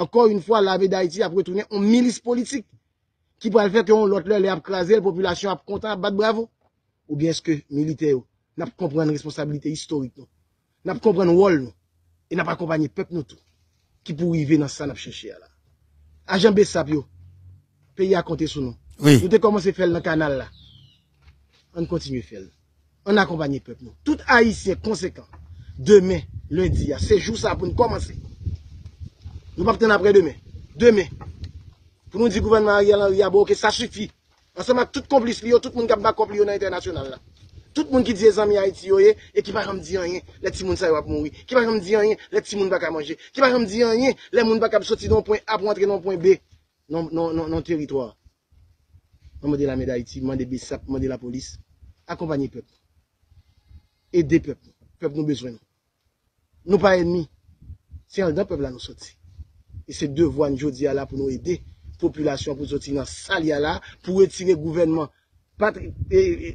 Ankor yon fwa la ame da iti apre tounen on milis politik. Ki pou al fè ke yon lot lè le ap krasè, l populasyon ap kontan, ap bat bravo. Ou bien eske milite yo, nap kompren responsabilite historik nou. Nap kompren wol nou. E nap akompany pep nou tou. Ki pou rive nan sa nap chèche ya la. Ajan besap yo, peyi akonte sou nou. Oui. Nou te komanse fèl nan kanal la. an kontinu fel. An akompanye pep nou. Tout haisyen konsekant. Demen, lundi ya. Sejou sa pou nou komanse. Nou bakten apre demen. Demen. Pou nou di gouvernement yal an yabo ke sa sufi. Anseman tout komplis li yo, tout moun kap bakop li yo nan internasyonal la. Tout moun ki diye zami Haiti yo ye, e ki pa jom diyan ye, le ti moun sa yo ap moui. Ki pa jom diyan ye, le ti moun baka manje. Ki pa jom diyan ye, le moun baka soti don point A pou antre don point B. Non, non, non, non, non teritwa. Mwen mwen de la meda iti, mwen de besap, mwen de la polis. Akompanyi pep. Ede pep. Pep nou bezwen nou. Nou pa enmi. Se an dan pep la nou soti. E se devwa nou jodi ala pou nou ede. Populasyon pou soti nan sali ala. Pou etire gouvenman. Patri. E, e,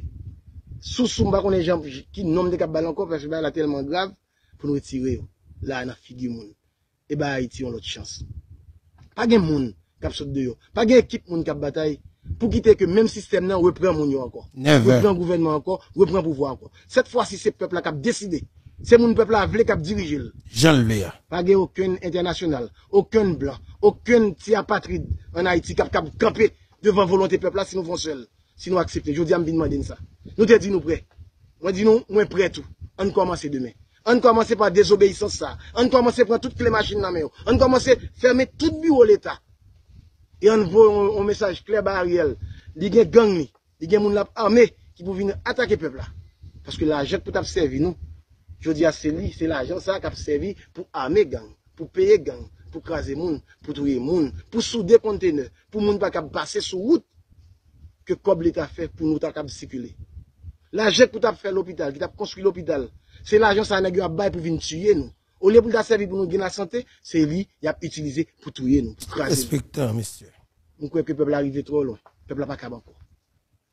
sou sou mba konen jan ki nom de kap balan kon. Pwè se ba la telman grav. Pou nou etire yo. La nan figi moun. E ba iti yon lot chans. Pa gen moun kap sot de yo. Pa gen ekip moun kap batay. Pour quitter que même système là reprend moun yo encore. Reprend gouvernement encore, reprend pouvoir encore. Cette fois-ci c'est peuple là qui a décidé c'est mon peuple là qui a dirigé. Jean Léa. Pas de aucun international, aucun blanc, aucun tia apatride en Haïti qui a campé devant volonté peuple là si nous faisons seul. Si nous acceptons. Je dis à demander ça. Nous te dit nous prêts. Moi dis nous, moi prêt tout. On commence demain. On commence par désobéissance ça. On commence par toutes les machines dans main. On commence à fermer tout bureau l'État. Yon vou yon mesaj kler ba Ariel. Li gen gang ni. Li gen moun lap ame ki pou vin atake pepla. Paske la jet pou tap servi nou. Jodi a se li, se la jen sa kap servi pou ame gang. Pou peye gang. Pou kraze moun. Pou touye moun. Pou soude kontene. Pou moun pa kap base sou wout. Ke kob li ta fe pou nou ta kap sikule. La jet pou tap fe l'opital. Ki tap konskri l'opital. Se la jen sa negyo ap bay pou vin tuye nou. Au lieu pour t'a servi pour nous gagner la santé, c'est lui qui a utilisé pour tuer nous, pour craser. Inspecteur, monsieur. Nous croyons que le peuple arrive trop loin. Le peuple n'a pas encore.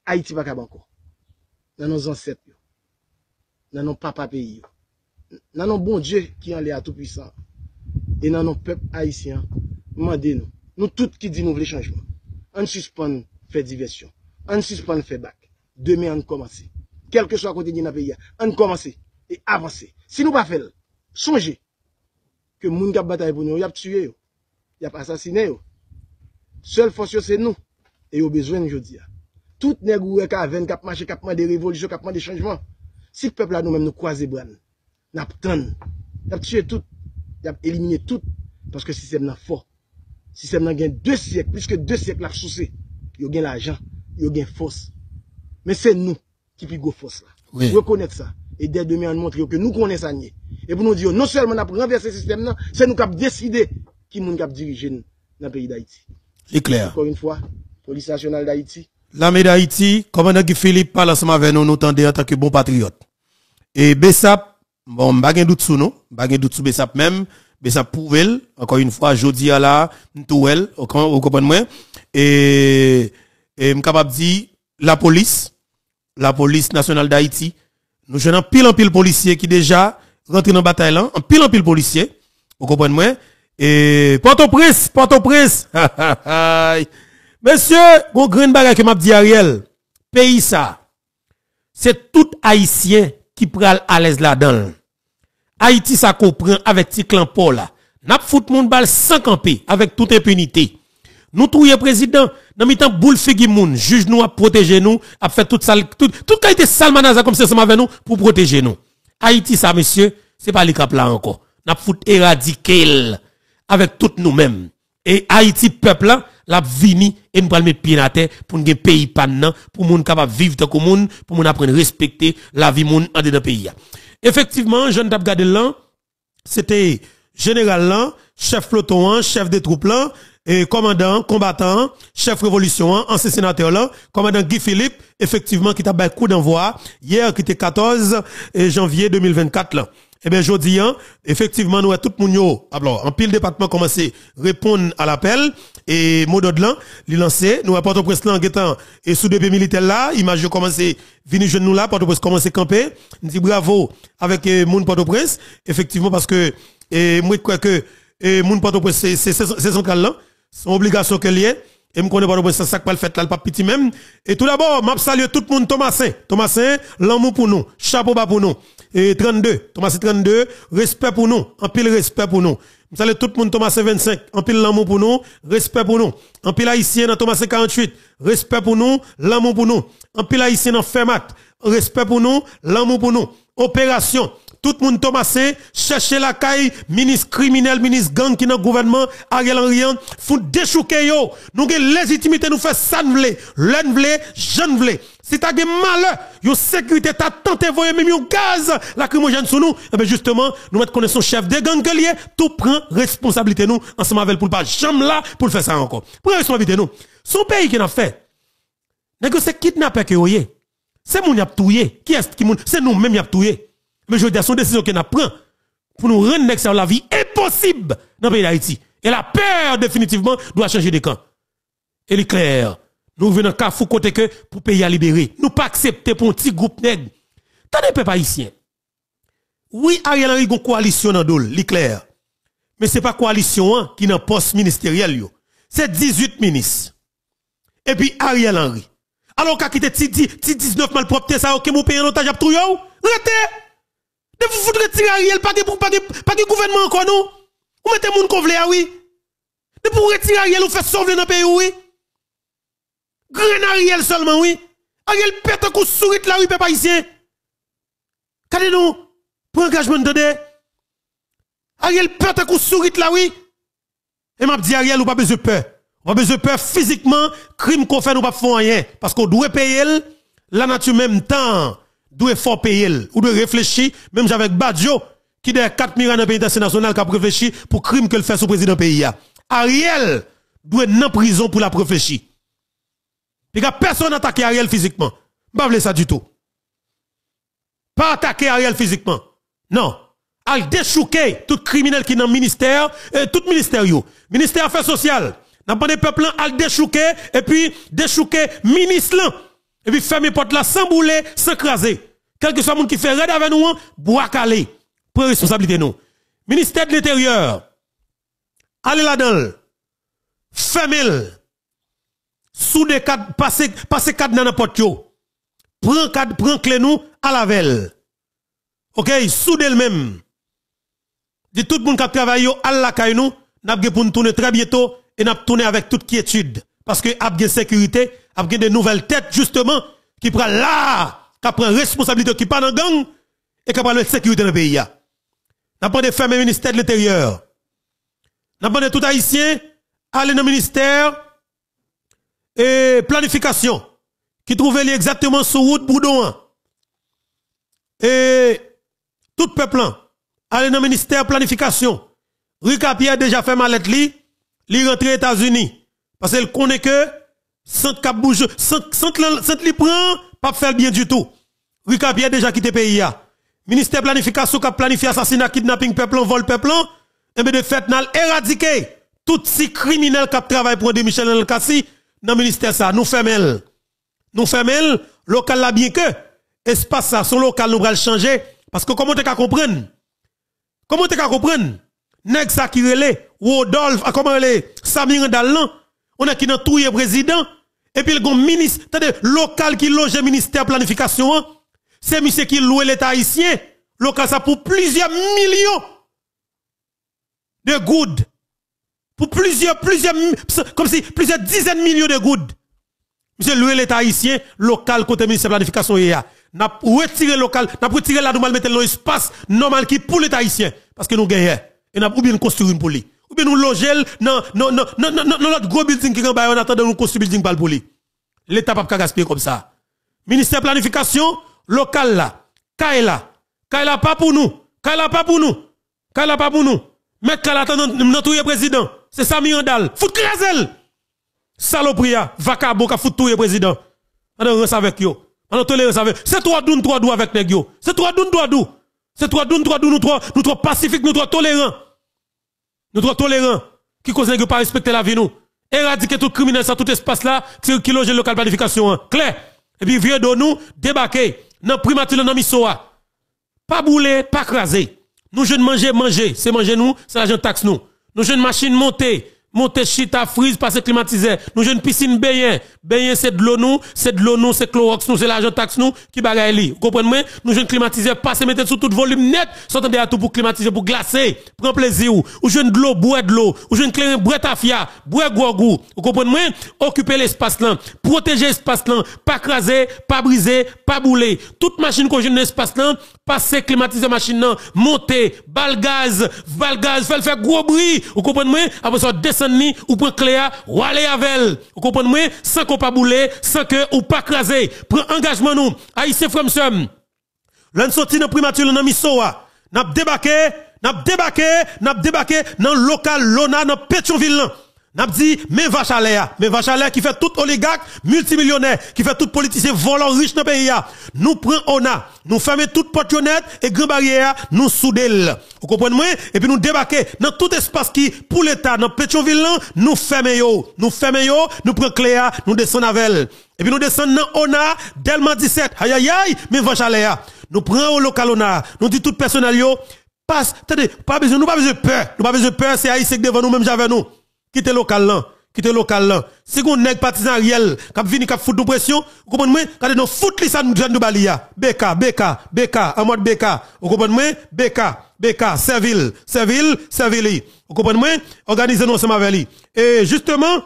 Haïti pas encore. Dans nos ancêtres, dans nos papa pays, dans nos bon Dieu qui en est à tout puissant, et dans nos peuples haïtiens, demandez-nous, nous tous qui disons nous voulons changement, on suspend faire diversion, on suspend faire bac. Demain, on commence. Quel que soit le côté de pays, on commence et avancer. Si nous pas faire, songez ke moun kap batay pou nou, yap tue yo, yap asasine yo. Sel fos yo se nou, e yo bezwen jodi ya. Tout neg ou reka aven kap mache, kapman de revolisyon, kapman de chanjman. Si k pepla nou men nou kwaze bran, nap tan, yap tue tout, yap elimine tout, paske sistem nan fo. Sistem nan gen 2 siyek, pliske 2 siyek lak chouse, yo gen l'ajan, yo gen fos. Men se nou ki pi go fos la. Oui. Rekonnet sa. Et dès demain, on montre que nous connaissons ça. Et pour nous dire, non seulement nous renverser ce système, c'est nous qui avons décidé qui nous avons dirigé dans le pays d'Haïti. C'est clair. Encore une fois, police nationale d'Haïti. L'armée d'Haïti, commandant Guy Philippe parle ensemble avec nous, nous tendez en tant que bon patriote. Et Bessap, bon, pas de doute sur nous, pas de doute sur Bessap même, Bessap prouve, encore une fois, jeudi à la, m'touel, vous comprenez moi? Et, et m'capable dire, la police, la police nationale d'Haïti, nous jeunes pile en pile policiers qui déjà rentrent dans la bataille là, en pile en pile policiers, vous comprenez moi? Et Port-au-Prince, Port-au-Prince, Monsieur, bon grain bagage que m'a dit Ariel, pays ça, c'est tout haïtien qui pral à l'aise là-dedans. Haïti ça comprend avec petit clan Paul là. N'a fout moun bal sans camper avec toute impunité. Nous trouver président dans mi temps boule figi moun, juge nous a protéger nous, a fait toute sale tout toute qualité sale manaza comme ça avec nous pour protéger nous. Haïti ça monsieur, c'est pas les cap là encore. N'a fout éradiquer avec tout nous-mêmes. Et Haïti peuple là la vini et nous pral mettre pied à terre pour un pays pan pour moun capable vivre tant moun pour moun apprendre respecter la vie moun en dedans pays. Effectivement, jeune tap gade là, c'était général là, chef peloton, chef des troupes là, et commandant, combattant, chef révolution, ancien sénateur commandant Guy Philippe, effectivement, qui t'a un coup d'envoi hier, qui était 14 janvier 2024 là. Eh bien, dis, hein, effectivement, nous, tout le monde, alors, en pile département commencé répondre à l'appel, et mot d'ordre là, nous, à Port-au-Prince là, en et sous deux militaires là, image commencé, venir jeune nous là, Port-au-Prince commencé camper, nous dit bravo avec eh, moun Port-au-Prince, effectivement, parce que, et moi, je crois que, et moun Port-au-Prince, c'est, c'est central là, une obligation que lié, et me connais pas de ça pas le fait là le petit même. Et tout d'abord m'a saluer tout le monde Thomasin. Thomasin l'amour pour nous. Chapeau bas pour nous. Et 32 Thomasin 32 respect pour nous. En pile respect pour nous. Je salue tout le monde Thomasin 25 en pile l'amour pour nous respect pour nous. En pile haïtien dans Thomasin 48 respect pour nous l'amour pour nous. En pile haïtien dans Fermat respect pour nous l'amour pour nous. Opération tout le monde Thomasin, chercher la caille, ministre criminel, ministre gang qui dans le gouvernement, Ariel Henry, font déchouquer yo. Nous avons légitimité, nous faire ça nous voulons, l'un voulons, voulons. Si t'as des malheur, yo sécurité, t'as tenté voyer même un gaz, lacrymogène sur nous, et eh bien justement, nous mettons connaissons chef de gang tout prend responsabilité nous, ensemble avec pour pas jamais là, pour faire ça encore. Prends responsabilité nous. Son pays qui n'a fait. C'est kidnappé que yoye. C'est moun yap touye. Qui est-ce qui? C'est nous même yap touye. Mais je dire, son décision qu'on a pris pour nous rendre la vie impossible dans le pays d'Haïti. Et la peur, définitivement, doit changer de camp. Et est clair. Nous venons à fou côté que pour pays à libérer. Nous pas accepter pour un petit groupe nègre. T'as des pas haïtiens. Oui, Ariel Henry une coalition dans dol, clair. Mais c'est pas coalition hein, qui n'a poste ministériel. C'est 18 ministres. Et puis Ariel Henry. Alors qu'a quitté 19 malpropres ça OK mon pays en otage tout yo? Rete vous foutre retirer Ariel, pas de, pas de, pas de gouvernement encore, nous. Vous mettez moun qu'on ah oui? De pour retirer Ariel, vous faites sauver dans le pays, oui? Grand Ariel seulement, oui? Ariel pète un coup sourit là, oui, peuple haïtien. Kade nous, pour engagement de Ariel pète un coup sourit là, oui. Et m'a dit Ariel, ou pas besoin de peur. On pas besoin de peur physiquement, crime qu'on fait, nous pas faire rien. Parce qu'on doit payer la nature même temps doit fort payer ou doit réfléchir même avec Badjo qui a 4 millions dans pays national qui a réfléchi pour crime que le fait sous président pays Ariel doit être en prison pour la réfléchir. Personne attaqué Ariel physiquement. Pas ça du tout. Pas attaquer Ariel physiquement. Non. Al déchouquer tout criminel qui est dans le ministère, euh, tout ministère. Ministère Affaires sociales. N'a pas des peuples al déchouquer et puis déchouquer ministre Et puis fermer porte là sans bouler, sans craser. Quel que soit le monde qui fait raid avec nous, bois calé. Pour responsabilité nous. Ministère de l'Intérieur, allez là-dedans. Fermez sous des cadres, passez, passez cadre dans n'importe yo. Prends cadre, prends clé nous à la velle. OK, sous le même. Dit tout le monde qui travaille à la caille nous, n'a pour nous tourner très bientôt et n'a tourner avec toute quiétude parce que a bien sécurité, a bien de nouvelles têtes justement qui prend là, qui prend responsabilité qui pas dans gang et qui prend la sécurité dans le pays. N'a pas de fermer ministère de l'intérieur. N'a pas de tout haïtien aller dans le ministère et planification qui trouve exactement sur route Boudouin. Et tout peuple aller dans le ministère planification. Rika Pierre déjà fait malette li, li rentre aux États-Unis parce qu'il connaît que sans cap bouge, sans sans li prend pas faire bien du tout. Rika Pierre déjà quitté pays ya. Ministère planification qui planifie assassinat, kidnapping peuple, vol peuple, et eh bien de fait n'a éradiqué tout ces criminels qui travaillent pour de Michel Elkassi dans le ministère ça. Nous fermons. Nous fermons local là bien que espace ça, son local nous va le changer parce que comment tu comprendre? Comment tu comprendre? Nèg ça qui relè, Rodolphe, ah, comment relè, Samir Dalan, on a qui dans tout président, et puis le ministre, local qui loge ministère planification, hein. c'est monsieur qui loue l'État haïtien, local ça pour plusieurs millions de gouttes. Pour plusieurs, plusieurs, comme si plusieurs dizaines de millions de gouttes. Monsieur loué l'État haïtien, local côté ministère planification, n'a retiré local, n'a retiré là, nous mettre l'espace normal qui pour l'État haïtien, parce que nous gagnons et n'a bien construire une lui. Ou bien nous loger dans notre gros building qui en bas on attend nous construire building pour lui. L'état pas gaspiller comme ça. Ministère planification local là, Kaila. Kaila pas pour nous. Kaila pas pour nous. Kaila pas pour nous. Mettre Kaila notre président. C'est Sami Andal. Fout crazel. Salopria, vacabo ka fout tout président. On reste avec yo. On tolérance avec. C'est toi doun trois dou avec nèg yo. C'est toi doun trois dou. C'est toi doun trois dou nous trois nous trois pacifiques, nous trois tolérants. Nous sommes tolérants. Qui cause pas respecter la vie nous. Éradiquer tout criminel, ça, tout espace là, qui loge local planification. Hein. Clair? Et puis, vieux de nous, débarquer. Dans primature, dans misoa. Pas bouler, pas craser. Nous jeunes manger, manger. C'est manger nous, c'est l'argent taxe nous. Nous jeunes machines monter monter chita frise passer climatisé. Nous une piscine baigner baigner c'est de l'eau nous. C'est de l'eau nous. C'est chlorox nous. C'est l'argent taxe nous. Qui bagaille li. Comprenez moi nous jeune climatiser passer mettre sous tout volume net. S'entendez à tout pour climatiser pour glacer. Prendre plaisir ou jeune de l'eau boire de l'eau. Ou jeune clair boire tafia. Boire gourgou vous comprenez moi occuper l'espace là. Protéger l'espace là. Pas craser pas briser pas bouler. Toute machine qu'on jeune l'espace là passer climatiser machine là. Monter bal gaz. Bal gaz. Faire faire gros bruit. Vous comprenez moi après ça ni ou prend cléa ou aller avec vous comprenez moi sans qu'on pas bouler sans que ou pas craser prend engagement nous. Haïtien some l'on sorti dans primature dans Missoua. N'a débarqué n'a débarqué n'a débarqué dans local Lona dans Pétionville N'a dit, mais vache à l'air, mais vache à l'air qui fait tout oligarque, multimillionnaire, qui fait tout politicien volant riche dans le pays. Nous prenons ONA, nous fermons toute porte et grand barrière, nous soudons. Vous comprenez moi? Et puis nous débarquer dans tout espace qui, pour l'État, dans Pétionville, nous fermons Nous fermons nous prenons Cléa, nous descendons avec Et puis nous descendons dans ONA, Delma 17. Aïe aïe aïe, mais vache à l'air. Nous prenons au local ONA, nous dit tout personnel passe, attendez, pas besoin, nous pas besoin de peur. Nous pas besoin de peur, c'est haïtien devant nous, même j'avais nous quitte local là. Quitte local là. Si on nèg partisan riel k'ap vini k'ap fout de pression vous comprenez? Moi quand nous fout li ça nous de balia beka beka en mode beka vous comprenez? Moi beka beka servile servile servile vous comprenez? Moi organisez nous ensemble avec lui. Et justement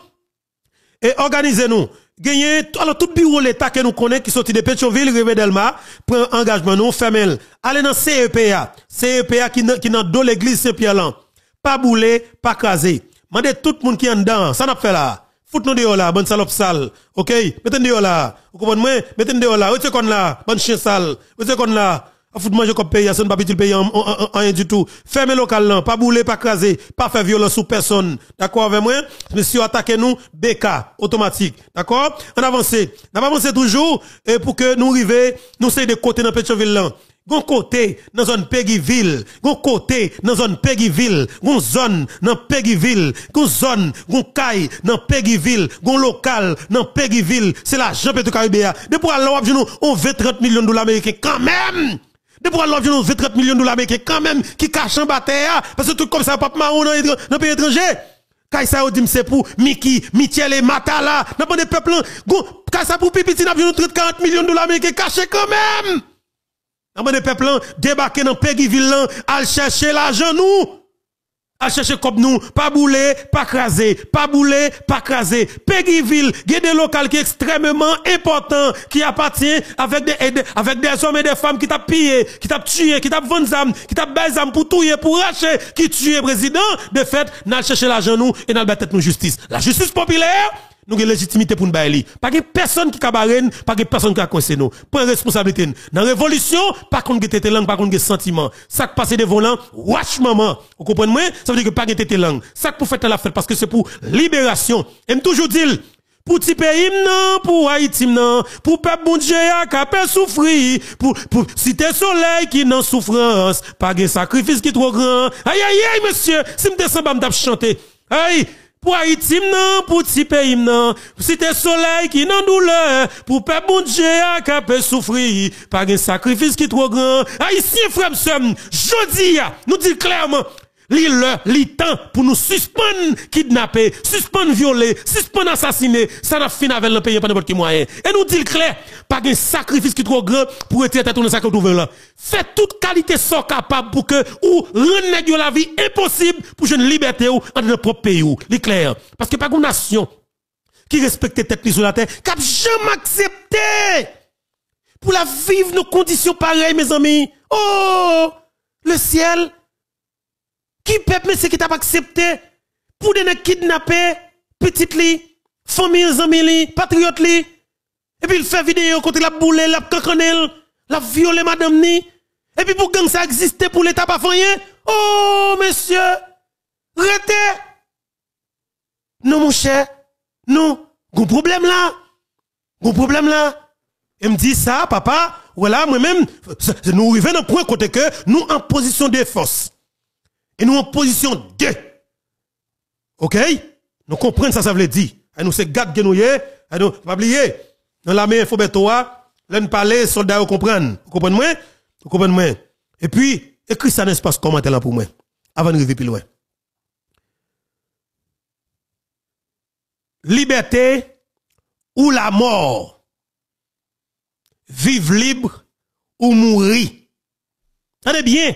et organisez nous gagner alors tout bureau l'état que nous connaissons qui sorti de Pétionville Rive Delma prend engagement nous fermel allez dans CEPA CEPA qui qui dans l'église Saint-Pierre là pas bouler pas craser Mandez tout le monde qui est en dedans, ça n'a pas fait là. Fout-nous dehors là, bonne salope sale. OK? Mettez dehors là. Vous comprenez? Moi? Mettez dehors là. Où qu'on là? Bonne chien sale. Où est-ce qu'on là? A fout manger comme pays, ça ne pas petit pays en, rien du tout. Fermez local là, pas bouler, pas craser, pas faire violence sur personne. D'accord avec moi? Monsieur attaquez nous, BK, automatique. D'accord? On avance. On avance toujours, pour que nous arrivions, nous sommes de côté dans Pétionville là. Gon côté dans zone Peggyville, gon côté dans zone Peggyville, gon zone dans Peggyville, gon zone, gon caille dans Peggyville, gon local dans Peggyville, c'est la Jean Petro Caribéa. De pour aller on 20 30 millions de dollars américains quand même. De pour aller on 20 30 millions de dollars américains quand même qui cache en bataille parce que tout comme ça pas marron dans dans pays étranger. Kaisa ou c'est pour Miki, Michel et Matala, n'a pas de peuple, Kaisa pour Pipiti n'a besoin 30 40 millions de dollars américains cachés quand même. Amman de peuple débarquer dans Peggyville al chercher l'argent nous. Al chercher comme nous, pas bouler, pas craser, pas bouler, pas craser. Peggyville, il y a des locales qui sont extrêmement importants, qui appartient avec des, avec des hommes et des femmes qui t'a pillé, qui t'a tué, qui t'a vendu qui t'a baisé pour tuer, pour racher, qui tué président. De fait, nous chercher l'argent nous et nous battre nous justice. La justice populaire, nous avons légitimité pour nous bailler. Pas que personne qui cabarène, pas que personne qui a coincé nous. Point responsabilité. Dans la révolution, pas qu'on ait langue, pas qu'on ait sentiment. Ça qui passe des volants, watch maman. Vous comprenez moi? Ça veut dire que pas ait langue. Ça pour faire la fête parce que c'est pour libération. Et toujours dire, pour petit pays non, pour Haïti non, pour peuple bon Dieu qui a souffrir, pour pour cité soleil qui n'en souffrance, pas de sacrifice qui trop grand. Aïe aïe aïe monsieur, si me descend pas chanter. Aïe pour Haïti, non, pour petit pays, non. C'était soleil qui n'en douleur, pour peuple bon Dieu qui peut souffrir, par un sacrifice qui est trop grand. Haïtien, frère, jodi, nous dit clairement, li le, temps pour nous suspendre, kidnapper, suspendre violer, suspendre assassiner, ça n'a fini avec le pays pas n'importe quel moyen. Et nous dit clair, pas un sacrifice qui est trop grand pour être tête dans sacrifice là. Faites toute qualité soit capable pour que ou rendre la vie impossible pour une liberté ou dans notre propre pays ou. Clair. Parce que pas une nation qui respecte tête sur la terre, qui jamais accepté pour la vivre nos conditions pareilles, mes amis. Oh, le ciel qui peuple, c'est qui t'a accepté pour donner kidnapper petite li, famille, amis li, patriote li. Et puis il fait vidéo contre la boule, la cancanelle, la violé madame ni. Et puis pour gang ça existe pour l'état pas rien. Oh, monsieur, arrêtez. Non, mon cher, non, gon problème là. Gon problème là. Et me dit ça, papa, voilà, moi-même, nous arrivons un point côté que nous en position de force et nous en position 2. OK? Nous comprenons ça, ça veut dire. Et nous c'est garde que nous y et nous, pas oublier, dans la main, il faut toi, l'un parler, soldats, vous comprenez. Vous comprenez moi? Vous comprenez moi? Et puis, écris ça dans l'espace commentaire là pour moi, avant de arriver plus loin. Liberté ou la mort. Vive libre ou mourir. Tenez bien.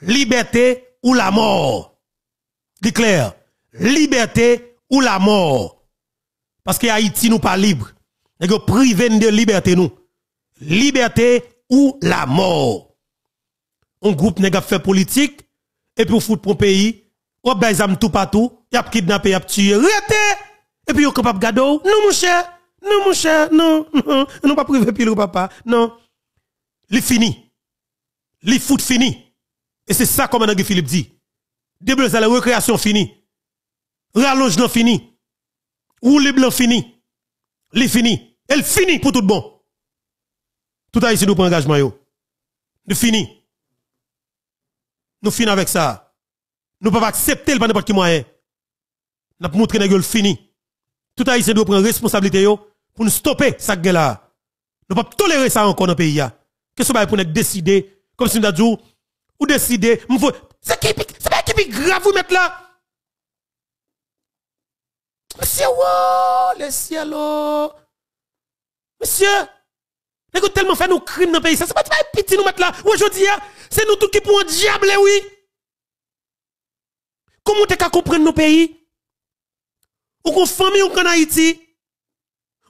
Liberté ou la mort. Dit clair. Liberté ou la mort. Parce que Haïti nous pas libre. Nous privé de liberté nous. Liberté ou la mort. Un groupe n'a fait politique et puis on fout pour pays, on baise tout partout, y a kidnappé, y a tué, Et puis on capable de non mon cher, non mon cher, non, non, non pas privé pile papa, non. Li fini. Li fout fini. Et c'est ça comme Philippe dit. Début la récréation fini. Rallonge non fini. Roule blanc fini. Li fini. Elle fini pour tout bon. Tout ici nous prend engagement yo. Nous fini. Nous fini avec ça. Nous ne pouvons pas accepter le pas n'importe quel moyen. Nous montrer que fini. Tout a ici nous prend responsabilité yo pour nous stopper ça là. Nous ne pouvons pas tolérer ça encore dans le pays. Qu'est-ce que pour nous décider comme si nous avons dit décider, c'est qui, c'est pas qui grave vous mettre là? Monsieur, wow, le ciel, oh. Monsieur, nous tellement fait nos crimes dans le pays, ça c'est pas petit nous mettre là. Aujourd'hui, hein, c'est nous tous qui pour un diable, oui. Comment tu qu'à comprendre nos pays? Ou qu'on famille ou qu'on Haïti?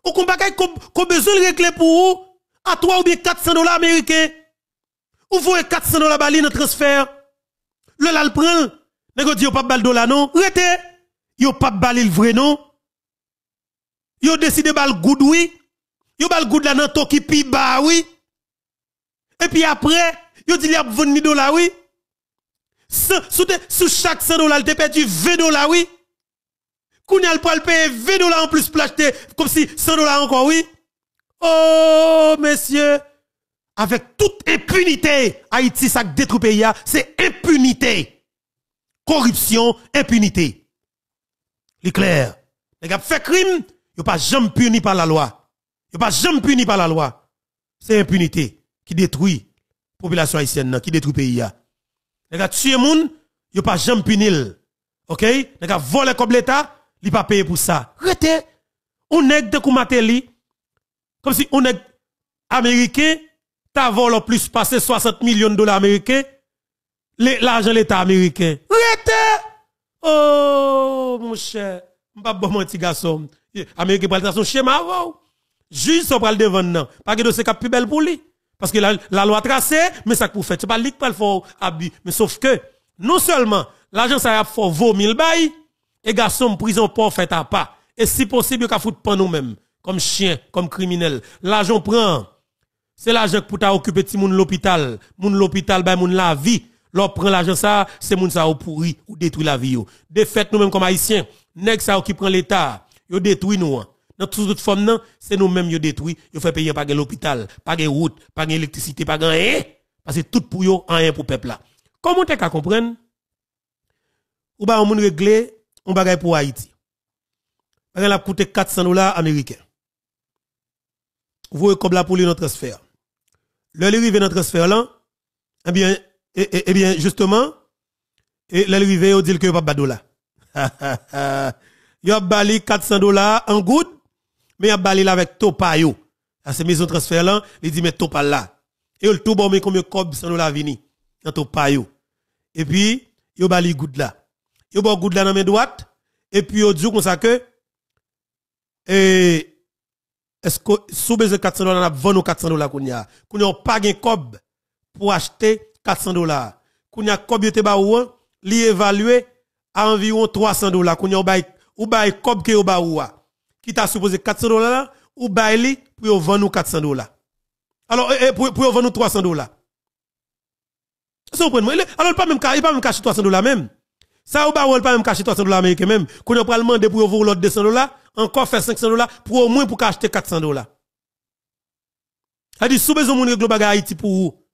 Ou qu'on bagaille qu'on besoin de régler pour vous? À 3 ou bien 400 dollars américains? Ou voyez 400 dollars bali dans transfert. Le le prend. Nego dit yo pas bal dollar non. Rete. Yo pas bal le vrai non. Yo décidé bal good oui. Yo bal good là nan to pi ba oui. Et puis après, yo dit y a 20 dollars oui. Sous chaque 100 dollars, il te perdu 20 dollars oui. Kounya le payer 20 dollars en plus pour l'acheter comme si 100 dollars encore oui. Oh, messieurs. Avec toute impunité. Haïti, ça détruit pays, c'est impunité. Corruption, impunité. C'est clair. Les gars fait crime, ils pas jamais puni par la loi. Ils pas jamais puni par la loi. C'est impunité qui détruit la population haïtienne, qui détruit le pays. Les gars tuer moun, ils pas jamais puni. OK? Les gars volé comme l'État, ils pas payé pour ça. Rete, on est de koumateli, comme si on est américain, t'as volé plus passé 60 millions de dollars américains, l'argent l'État américain. Rete! Oh, mon cher, m'pas bon mon petit garçon. Américain pral son schéma avant. Juge so pral devant nan. Pas que dossier cap plus belle pour lui. Parce que la, loi tracée, mais ça pour faire. C'est pas lui qui pral fort abus. Mais sauf que, non seulement, l'argent ça a fort vaut 1000 bail, et garçon prison pour fait à pas. Et si possible, ka foutre pas nous-mêmes. Comme chien, comme criminel. L'argent prend. C'est l'argent pour t'a occuper ti moun l'hôpital. L'hôpital, ben moun la vie. L'on prend l'argent ça, c'est moun ou pourri ou détruit la vie yo. De fait nous-mêmes comme haïtiens, nèg ça qui prend l'état, yo détruit nous. hein. Dans toute forme non, c'est nous-mêmes yo détruit, yo fait payer pas l'hôpital, pas de route, pas d'électricité, pas rien. Parce que tout pour yo, rien pour peuple là. Comment t'es qu'à comprendre? Ou ba on moun régler, on bagay pour Haïti. Bagay la coûté 400 dollars américains. Vous voyez comme là pour lui notre transfert. Le arrivé notre transfert là, eh bien, eh, eh, eh bien, justement, et l'arrivée, on dit que pas de dollars. Yo bali 400 dollars en good, mais a bali là avec Topayo. À ces maisons transfert là, il dit mais Topal là. Et le tout bon mais combien cob 100 dollars vini dans Topayo. Et puis, yo bali good là. Yo bon good là dans main droite et puis yo dit comme ça que et est-ce que sous besoin 400 dollars, on a vendu 400 dollars qu'on a? Qu'on y a pas cob pour acheter 400 dollars. Qu'on a cob yote ou, li évalué à environ 300 dollars. Qu'on a ou bay, cob ke ou ba Qui t'a supposé 400 dollars, ou bay li pour vendre 400 dollars. Alors, eh, eh, pour, pour vendre 300 dollars. Ça, vous comprenez? Alors, pas même, pas même cacher 300 dollars même. Ça, ou pas même cacher 300 dollars américains même. Qu'on a pas demander pour vendre l'autre 200 dollars, encore faire 500 dollars pour au moins pour acheter 400 dollars. Ça dit, sous besoin moun règle bagay Haïti pour vous.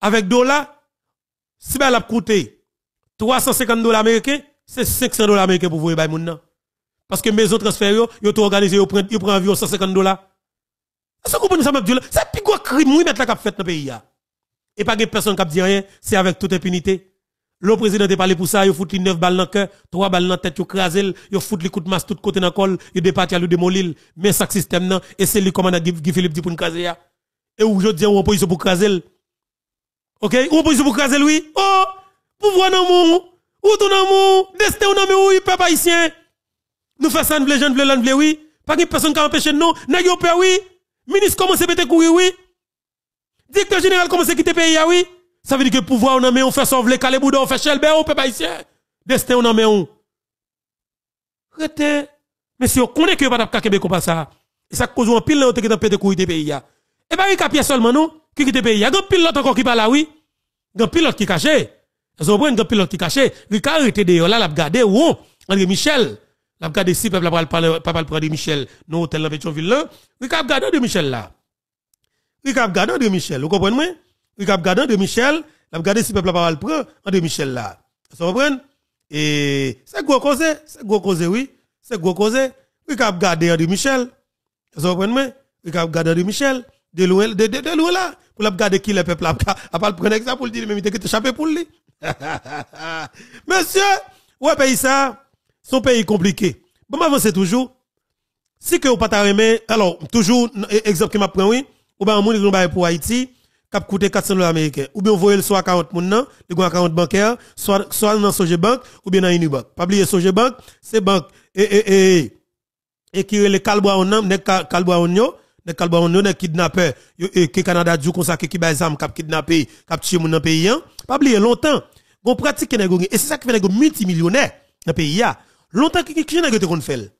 Avec dollars, si ben la coûté 350 dollars américains, c'est 500 dollars américains pour vous bay moun. Parce que maison transfert yo, yo tout organisé, yo prend prend environ 150 dollars. Est-ce que vous C'est plus gros crime oui mettre la cap fait dans pays ya. Et pas de personne qui dit rien, c'est avec toute impunité. Le président est parlé pour ça, il fout 9 balles dans le cœur, 3 balles dans la tête, il crase, il fout les coups de masse tout côté dans le col, il départit à lui démolir, mais ça système nan, et c'est lui commandant Guy Philippe dit pour nous craser ya. Et aujourd'hui, on opposition pour craser. OK? On opposition pour craser oui. Oh! Pouvoir dans mon, ou ton amour, destin ou non oui, peuple haïtien. Nous faisons ça, nous voulons, nous voulons, nous oui. Pas de personne qui a empêché nous, n'a peur oui? Ministre commence à péter courir oui? Directeur général commence à quitter pays oui? Ça veut dire que pouvoir on a on fait sauver les boudon, on fait chelbe on peut pas ici. Destin on a mais on. Rete. Mais si on connaît que pas de comme ça. Et ça cause un pile là qui t'a pété courir pays ya. Et pas un pièce seulement non? Qui quitte pays ya. Grand pilote encore qui parle là oui. Grand pilote qui caché. Vous comprenez grand pilote qui caché. Il a de là l'a regarder où? André Michel. L'a regarder si peuple pas parler de Michel non hôtel dans Pétionville là. Il a regarder de Michel là. Il a regarder de Michel. Vous comprenez? Il a regardé de Michel, il a regardé si peuple pas prend en de Michel là. Vous comprenez? Et c'est gros cause, c'est gros cause oui, c'est gros cause. Il a regardé de Michel. Vous comprenez? Il a regardé de Michel de loin de, de, de loin là pour regarder qui le peuple a pas prendre ça pour le dire même il était échappé pour lui. Monsieur, ouais pays ça, son pays compliqué. Bon avancer toujours. Si que vous pas alors toujours exemple qui m'a pris oui, ou ben on pour Haïti cap coûté 400 dollars américains. Ou bien voyez soit 40 moun nan le 40 bancaire soit soit dans Sogebank ou bien dans Unibank. Pas oublier Sogebank c'est banque. Et et et et qui le Calboa nan nek Calboa yo nek Calboa yo nek kidnappeur et que Canada djou comme ça qui ba zam cap kidnapper cap tuer moun dans pays pas oublier longtemps gon pratique nèg et c'est ça qui fait nèg multimillionnaire dans pays ya. Longtemps qui qui nèg te kon fait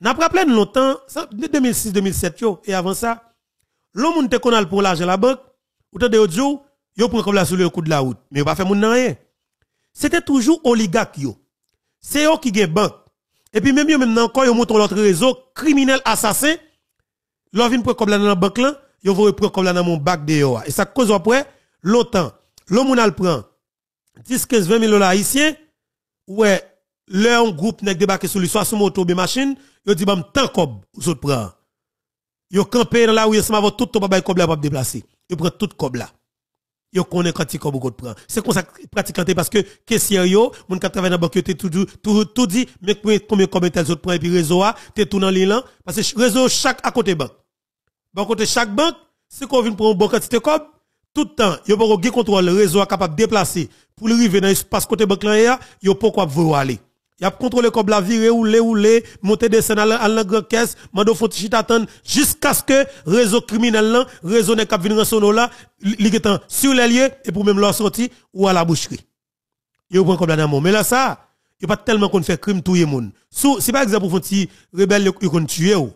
n'a pas plein longtemps 2006 2007 yo. Et avant ça l'homme te konal pour l'argent la banque ou t'as des jours, yo prend comme la sur le coup de la route, mais pas fait moun rien. C'était toujours oligarque yo. C'est eux qui gagne banque. Et puis même yo maintenant quand yo montent l'autre réseau criminel assassin, leur vinn pour comme la dans banque là, yo vous reprendre comme dans mon bac de yo. Et ça cause après, longtemps, l'homme on prend 10, 15, 20 000 dollars haïtiens, ouais, leur groupe n'est débarqué sur lui, soit sur moto, ou machine, yo dit, bam, tant cob, vous autres prend. Yo campé dans la rue, ensemble avec tout ton babay cob là pour déplacer. Yo prend tout cob là. Yo connaît quand cob ou prend. C'est comme ça pratiquement parce que caissier yo, mon qui travaille dans banque, tout, tout, tout dit, mais combien combien tel autres prend et puis réseau a, t'es tout dans l'île parce que réseau chaque à côté banque. Bon côté chaque banque, c'est qu'on vient pour une bonne quantité cob, tout le temps, yo pas de contrôle le réseau capable de déplacer pour arriver dans l'espace côté banque là, yo pas quoi vous aller? Y a contrôlé comme la virer ou les ou les monter des scènes à la grande caisse, mando faut attendre jusqu'à ce que réseau criminel là, réseau n'est cap venir là, li sur les lieux et pour même leur sortir ou à la boucherie. Yo prend comme là Mais là ça, a pas tellement qu'on fait crime tout le monde. Si par exemple font ti rebelle yo kon tuer ou.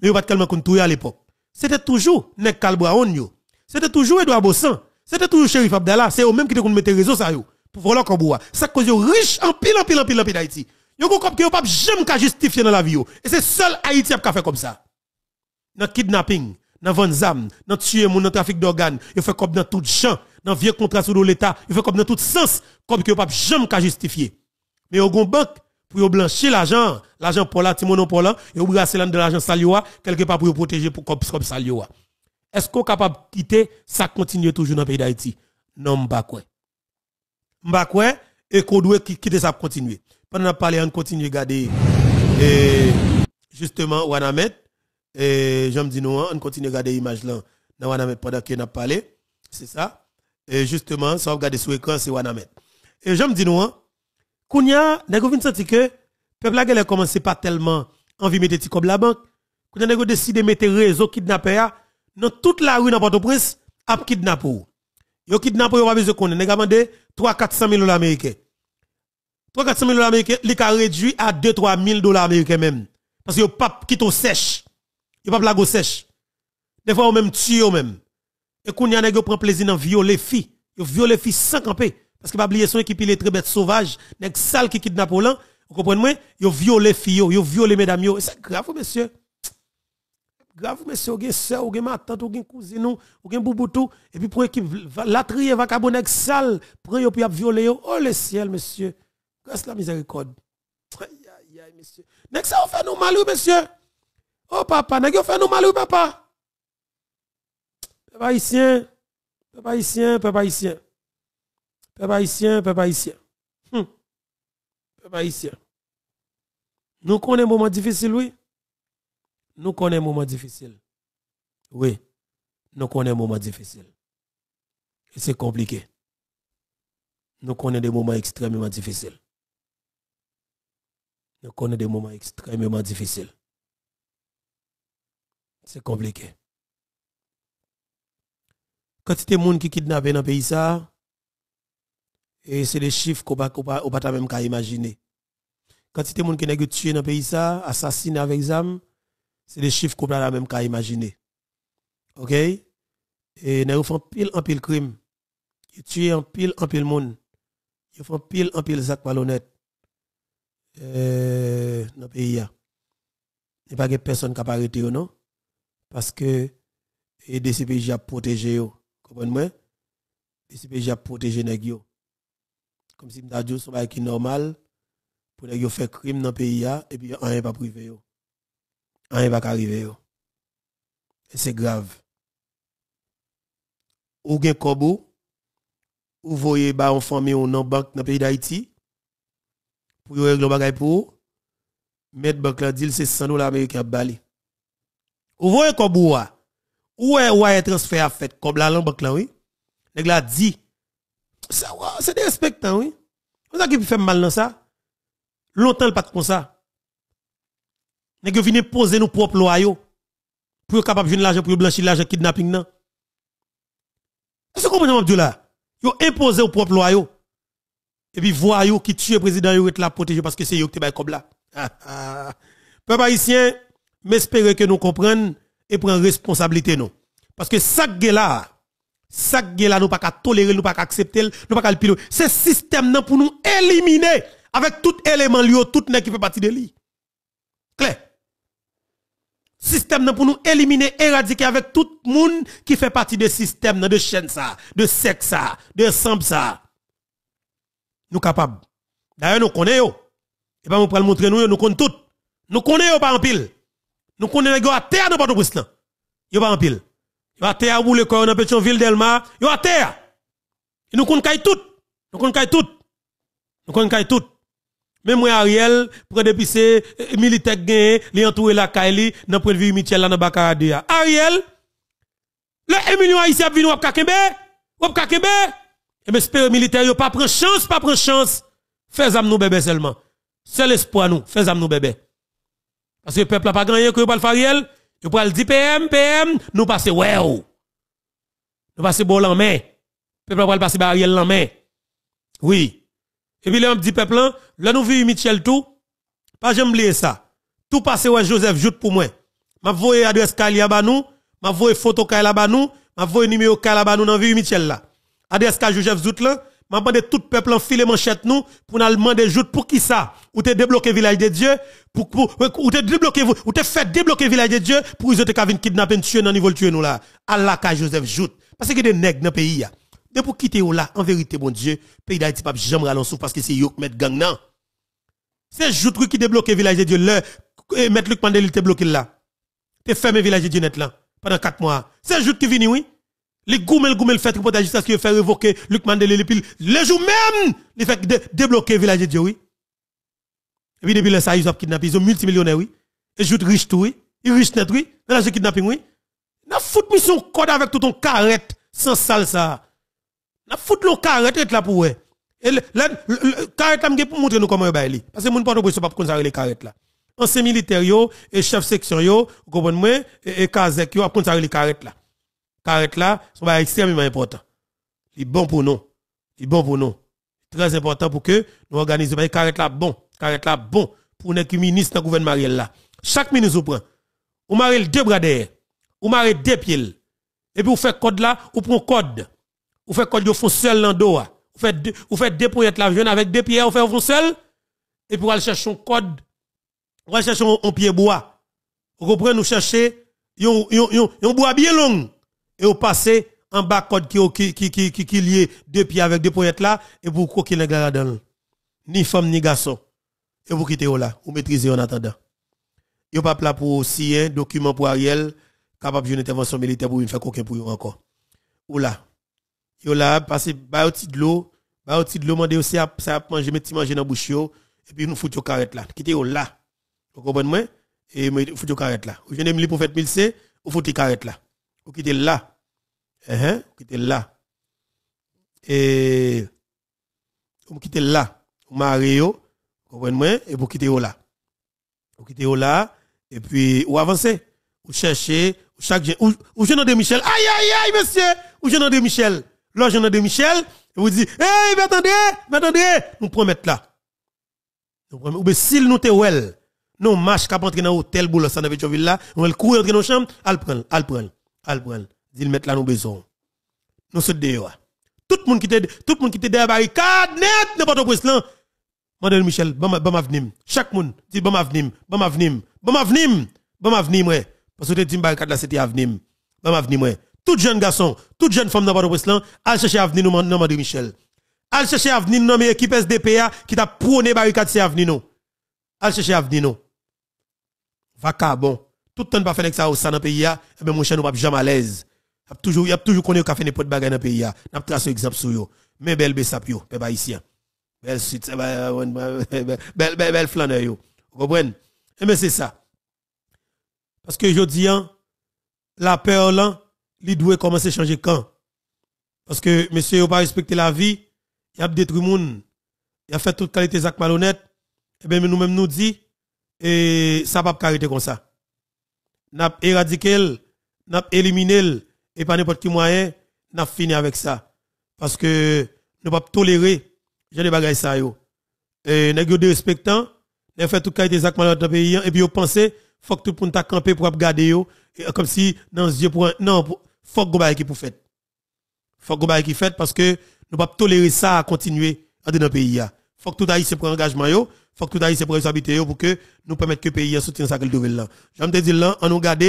Mais a pas tellement qu'on tuer à l'époque. C'était toujours Nek Kalbraon. C'était toujours Edouard Bossan. C'était toujours Shérif Abdallah. C'est eux même qui te mettre réseau ça pour comme bois. Ça cause riche en pile en pile en pile en pile d'Haïti. Yo ko comme que pas jamais ka justifier dans la vie Et c'est seul Haïti qui a fait comme ça. Dans kidnapping, dans vente zam, dans tuer moun dans trafic d'organes, il fait comme dans tout champ, dans vieux contrat sous l'état, il fait comme dans tout sens comme que pas jamais ka justifier. Mais au gon banque pour blanchir l'argent, l'argent pour la ti monopole là, yo brasser de l'argent salioa quelque part pour protéger pour comme comme salioa. Est-ce qu'on capable quitter ça continue toujours dans le pays d'Haïti? Non, pas quoi m'ba quoi et qu'on doit quitter ça continuer. Pendant parler on continue regarder et justement Wanamet et j'aime dire nous on continue regarder l'image là dans Wanamet pendant qu'on a parlé, c'est ça. Et justement, ça regarder sur l'écran c'est Wanamet. Et j'aime dire nous Kounya, n'a vinn senti que peuple a commencé pas tellement envie mettre petit comme la banque. Kounya n'a décidé de mettre réseau kidnapper dans toute la rue dans Port-au-Prince à kidnapper. Yo kidnappé yo pas besoin. Nèg demandé 3 400 000 dollars américains. 3 400 000 dollars américains, li ka réduit à 2 3 000 dollars américains même. Parce que yo pas quitte sèche. Yo pas blago sèche. Des fois, on même tue yo même. Et qu'on y a prend plaisir dans violer filles. Yo violer filles sans camper. Parce que pas oublier son équipe il est très bête sauvage. Nèg sale qui kidnappe là. Vous comprenez moi? Yo violer filles yo, yo violer mesdames yo. C'est grave monsieur grave monsieur ou gen sœur ou gen ma tante ou gen cousine ou gen bouboutou et puis pour équipe la trier va cabonner sale prend puis violer oh le ciel monsieur. Grâce la miséricorde. Aïe aïe aïe monsieur. Nek ça fait nous mal monsieur? Oh papa nek fait nous mal papa? Papa haïtien papa haïtien papa haïtien. Papa haïtien papa haïtien. Hum. papa haïtien. Nous connaissons un moment difficile oui nous connaissons un moment difficile. Oui, nous connaissons un moment difficile. Et c'est compliqué. Nous connaissons des moments extrêmement difficiles. Nous connaissons des moments extrêmement difficiles. C'est compliqué. Quand a des gens qui kidnappent dans le pays, ça, et c'est des chiffres qu'on ne peut pas même imaginer. Quand a des gens qui ont tué dans le pays, ça, assassinés avec âme, c'est des chiffres qu'on a même qu'à imaginer. OK? Et nous font pile en pile crime. Ils tuent en pile en pile monde. Ils font pile en pile zac malhonnête. Euh, dans le pays. Il n'y a pas personne qui a arrêté, non? Parce que les DCPJ a protégé. Comprenez-moi? DCPJ a protégé les Comme si je dit, c'est normal pour les faire crime dans le pays et puis rien pas privé rien va arriver. Et c'est grave. Ou gen kobo, ou voyez ba en famille ou nan banque dans le pays d'Haïti, pour régler le bagay pour, mettre banque la dit c'est 100 dollars américains bali. Ou voyez kobo ou est ou est transfert fait comme la banque là oui. Nèg la dit c'est des respectants oui. C'est ça qui fait mal dans ça? Longtemps le pas comme ça. Nèg vini poser nos propres lois pour capable de l'argent pour blanchir l'argent kidnapping nan. Que vous comprenez là? Yo imposé aux propres lois Et puis voyou qui tue le président yo est là protéger parce que c'est yo qui te comme là. Peuple haïtien, m'espérer que nous comprenions et prendre responsabilité. Parce que ça là ça là nous pas tolérer, nous pas qu'à accepter, nous pas qu'à le piloter. C'est système nan pour nous éliminer avec tout élément tout qui fait partie de lui. Claire. Système pour nous éliminer, éradiquer avec tout le monde qui fait partie de système, de chaîne de sexe ça, de ensemble ça. Nous capables. D'ailleurs, nous connaissons. Et pas nous le montrer nous, nous connaissons tout. Nous connaissons pas en pile. Nous connaissons les à terre de Port-au-Prince. Yo pas en pile. Yo à terre où le corps dans Pétionville Delma, yo à terre. Nous connaissons tout. Nous connaissons tout. Nous connaissons tout. Même moi Ariel, pour depuis c'est militaire gagné, li entouré la Kaili dans de vue Michel dans Bakarade. Ariel, le 1 million haïtien vinn ou kakembe, ou kakembe. Et mais espère militaire yo pas prendre chance, pas prendre chance. Fais âme nous bébé seulement. C'est l'espoir nous, fais âme nous bébé. Parce que le peuple n'a pas gagné que vous parlez Ariel, vous parlez dire PM, PM, nous passons ouais. Nous passons bon en main. Le peuple va passer Ariel en main. Oui. Et puis, là, dit peuple, là, nous vivons Michel tout. Pas j'aime oublier ça. Tout passé, ouais, Joseph, joute pour moi. M'a voyé adresse Kalia Banou, m'a voyé photo Kalia Banou, m'a voyé numéro Kalia Banou dans vie Michel là. Adresse Kalia Joseph Zout là, m'a demandé tout peuple en filer manchette nous, pour nous demander joute pour qui ça? Ou te débloquer village de Dieu, pour, pour, ou te débloquer, ou te fait débloquer village de Dieu, pour ils te venir kidnapper, tuer dans niveau tuer nous là. Allah Kalia Joseph Jout. Parce que des nègres dans le pays de pour quitter là, en vérité, mon Dieu, pays d'Haïti pas jamais ralentir parce que c'est yo qui met gang nan. C'est juste qui débloque le village de Dieu là, mettre Luc Mandel te bloqué là. Te fermé village de Dieu net là pendant 4 mois. C'est juste qui vini oui. Les goumel goumel fait reportage jusqu'à ce qu'il fait révoquer Luc Mandel et le jour même, il fait débloquer village de Dieu oui. Et puis depuis là ça ils ont kidnappé, ils sont multimillionnaires oui. Et juste riche tout oui. Ils riche net oui. Là c'est kidnapping oui. N'a fout mission code avec tout ton carrette sans sale ça. N'a fout le carrette là pour ouais. Et le carrette là pour montrer nous comment bailler. Parce que mon pas de pas pour les carrettes là. Ancien militaire yo et chef section yo, comprenez et Kazek yo a konsa les carrettes là. Carrette là sont extrêmement important. Il bon pour nous. Il bon pour nous. Très important pour que nous organisions les carrette là bon, carrette là bon pour nous ministre dans gouvernement là. Chaque ministre vous prend. Ou marre deux bras derrière. Ou marre deux pieds. Et puis vous faites code là, ou prend code vous faites code, vous font seul dans dos. Vous faites, vous faites deux poignées la avec deux pieds, vous faites vous seul. Et puis vous allez chercher un code. Vous allez chercher un, pied bois. Vous comprenez, nous chercher un bois bien long. Et vous passez en bas code qui, qui, qui, qui, qui, lié deux pieds avec deux poignettes là. Et vous coquez les gars Ni femme, ni garçon. Et vous quittez là. Vous maîtrisez en attendant. Vous pas là pour signer un document pour Ariel, capable d'une intervention militaire pour une faire coquin pour encore. Ou là yo là passer ba de l'eau ba de l'eau mandé aussi à manger mettre manger dans bouche yo et puis nous fout yo carrette là. Quitter yo là. Vous comprenez moi? Et me fout yo carrette là. Vous venez me pour faire mille c vous fout carrette là. Vous quittez là. Eh hein? Vous quittez là. Et vous quittez là. Vous marrez yo. Vous comprenez moi? Et vous quittez yo là. Vous quittez yo là. Et puis vous avancez. Vous cherchez chaque ou ou jeune de Michel. Aïe aïe aïe monsieur. Ou jeune de Michel L'argent de Michel, vous dit, hey, attendez, attendez, nous promettons là. Ou bien, s'il nous te well, nous marche cap entrer dans hôtel boulot Pétionville là, on va courir entrer dans chambre, al prendre, al prendre, al prendre. Dit mettre là nous besoin. Nous sommes dehors. Tout le monde qui était tout le monde qui était derrière barricade net n'importe quoi là. Madame Michel, bon bon avenir. Chaque monde dit bon avenir, bon avenir, bon avenir, bon avenir. Parce que dit barricade là c'était avenir. Bon avenir ouais tout jeune garçon, toute jeune femme dans votre là, al chercher à venir nous nom de Michel. Al chercher à venir nommer équipe SDPA qui t'a prôné barricade c'est à venir nous. Al chercher à venir nous. Vaca bon. Tout le temps pas faire ça au sein dans pays et eh ben mon cher nous pas jamais à l'aise. Y a toujours y a toujours connu qu'a fait n'importe bagarre dans pays N'a tracé exemple sur yo. Mais belle besap yo, peuple haïtien. Belle suite, belle belle belle flaneur yo. Vous comprenez? Et eh mais c'est ça. Parce que je dis la peur là il doit commencer à changer quand? Parce que monsieur n'a pas respecté la vie, il a détruit le monde, il a fait toute qualité d'acte malhonnête, et eh bien nous-mêmes nous dit, et ça va pas arrêter comme ça. N'a éradiqué, n'a éliminé, et pas n'importe quel moyen, n'a fini avec ça. Parce que nous ne pas tolérer, j'ai des bagages ça yo. Et nous avons respectant, nous fait toute qualité d'acte malhonnête dans le pays, et puis vous pensez, faut que tout le monde camper pour garder comme si, dans yeux pour, non, faut que qui pour fait. Faut que qui fait parce que nous pas tolérer ça à continuer dans notre pays. Faut que tout haïtien prend engagement yo faut que tout haïtien prenne responsabilité pour que nous permettre que le pays soutienne ça que le là. J'aime te dire là, on nous garde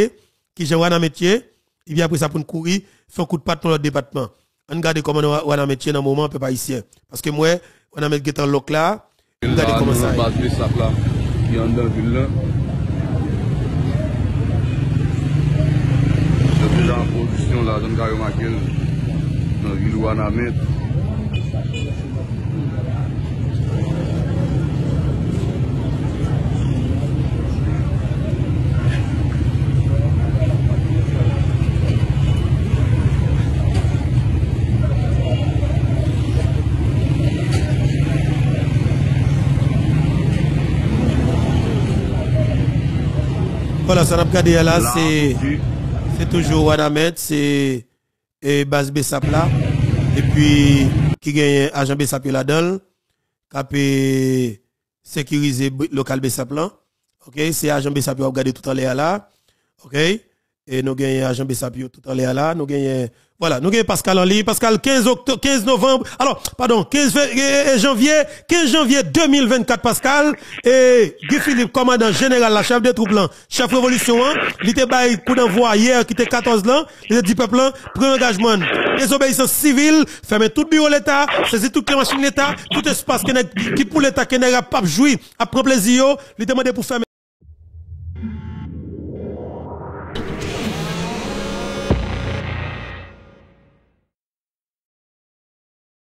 qui j'ai un métier, il vient après ça pour nous courir, fait un coup de patte dans notre département. On regarde comment on a métier dans le moment, peu pas ici. Parce que moi, on a mis le loc là, on regarde comment ça. Base de sap là, qui est en dans la ville là. C'est déjà en position là, dans le carré Maquel, dans la ville où on a mis. Voilà, ça n'a pas regardé là, c'est c'est toujours Wanamet, c'est et base Bessap là. Et puis, qui gagne agent Bessap là-dedans, qui sécuriser local Bessap là. Ok, c'est agent Bessap qui a regardé tout en l'air là. Et nous gagnons agent Bessap tout en l'air là. Nous gagnons voilà, nous avons Pascal en ligne. Pascal, 15, octobre, 15 novembre, alors, pardon, 15 janvier, 15 janvier 2024, Pascal, et Guy Philippe, commandant général, la chef des troupes chef révolution, hein, il était bail coup d'envoi hier, qui était 14 là, il a dit peuple pris engagement, désobéissance civile, fermer tout bureau l'État, saisir toutes les machines l'État, tout espace qui, pour l'État qui n'a pas joué, à prendre plaisir, il demandé pour fermer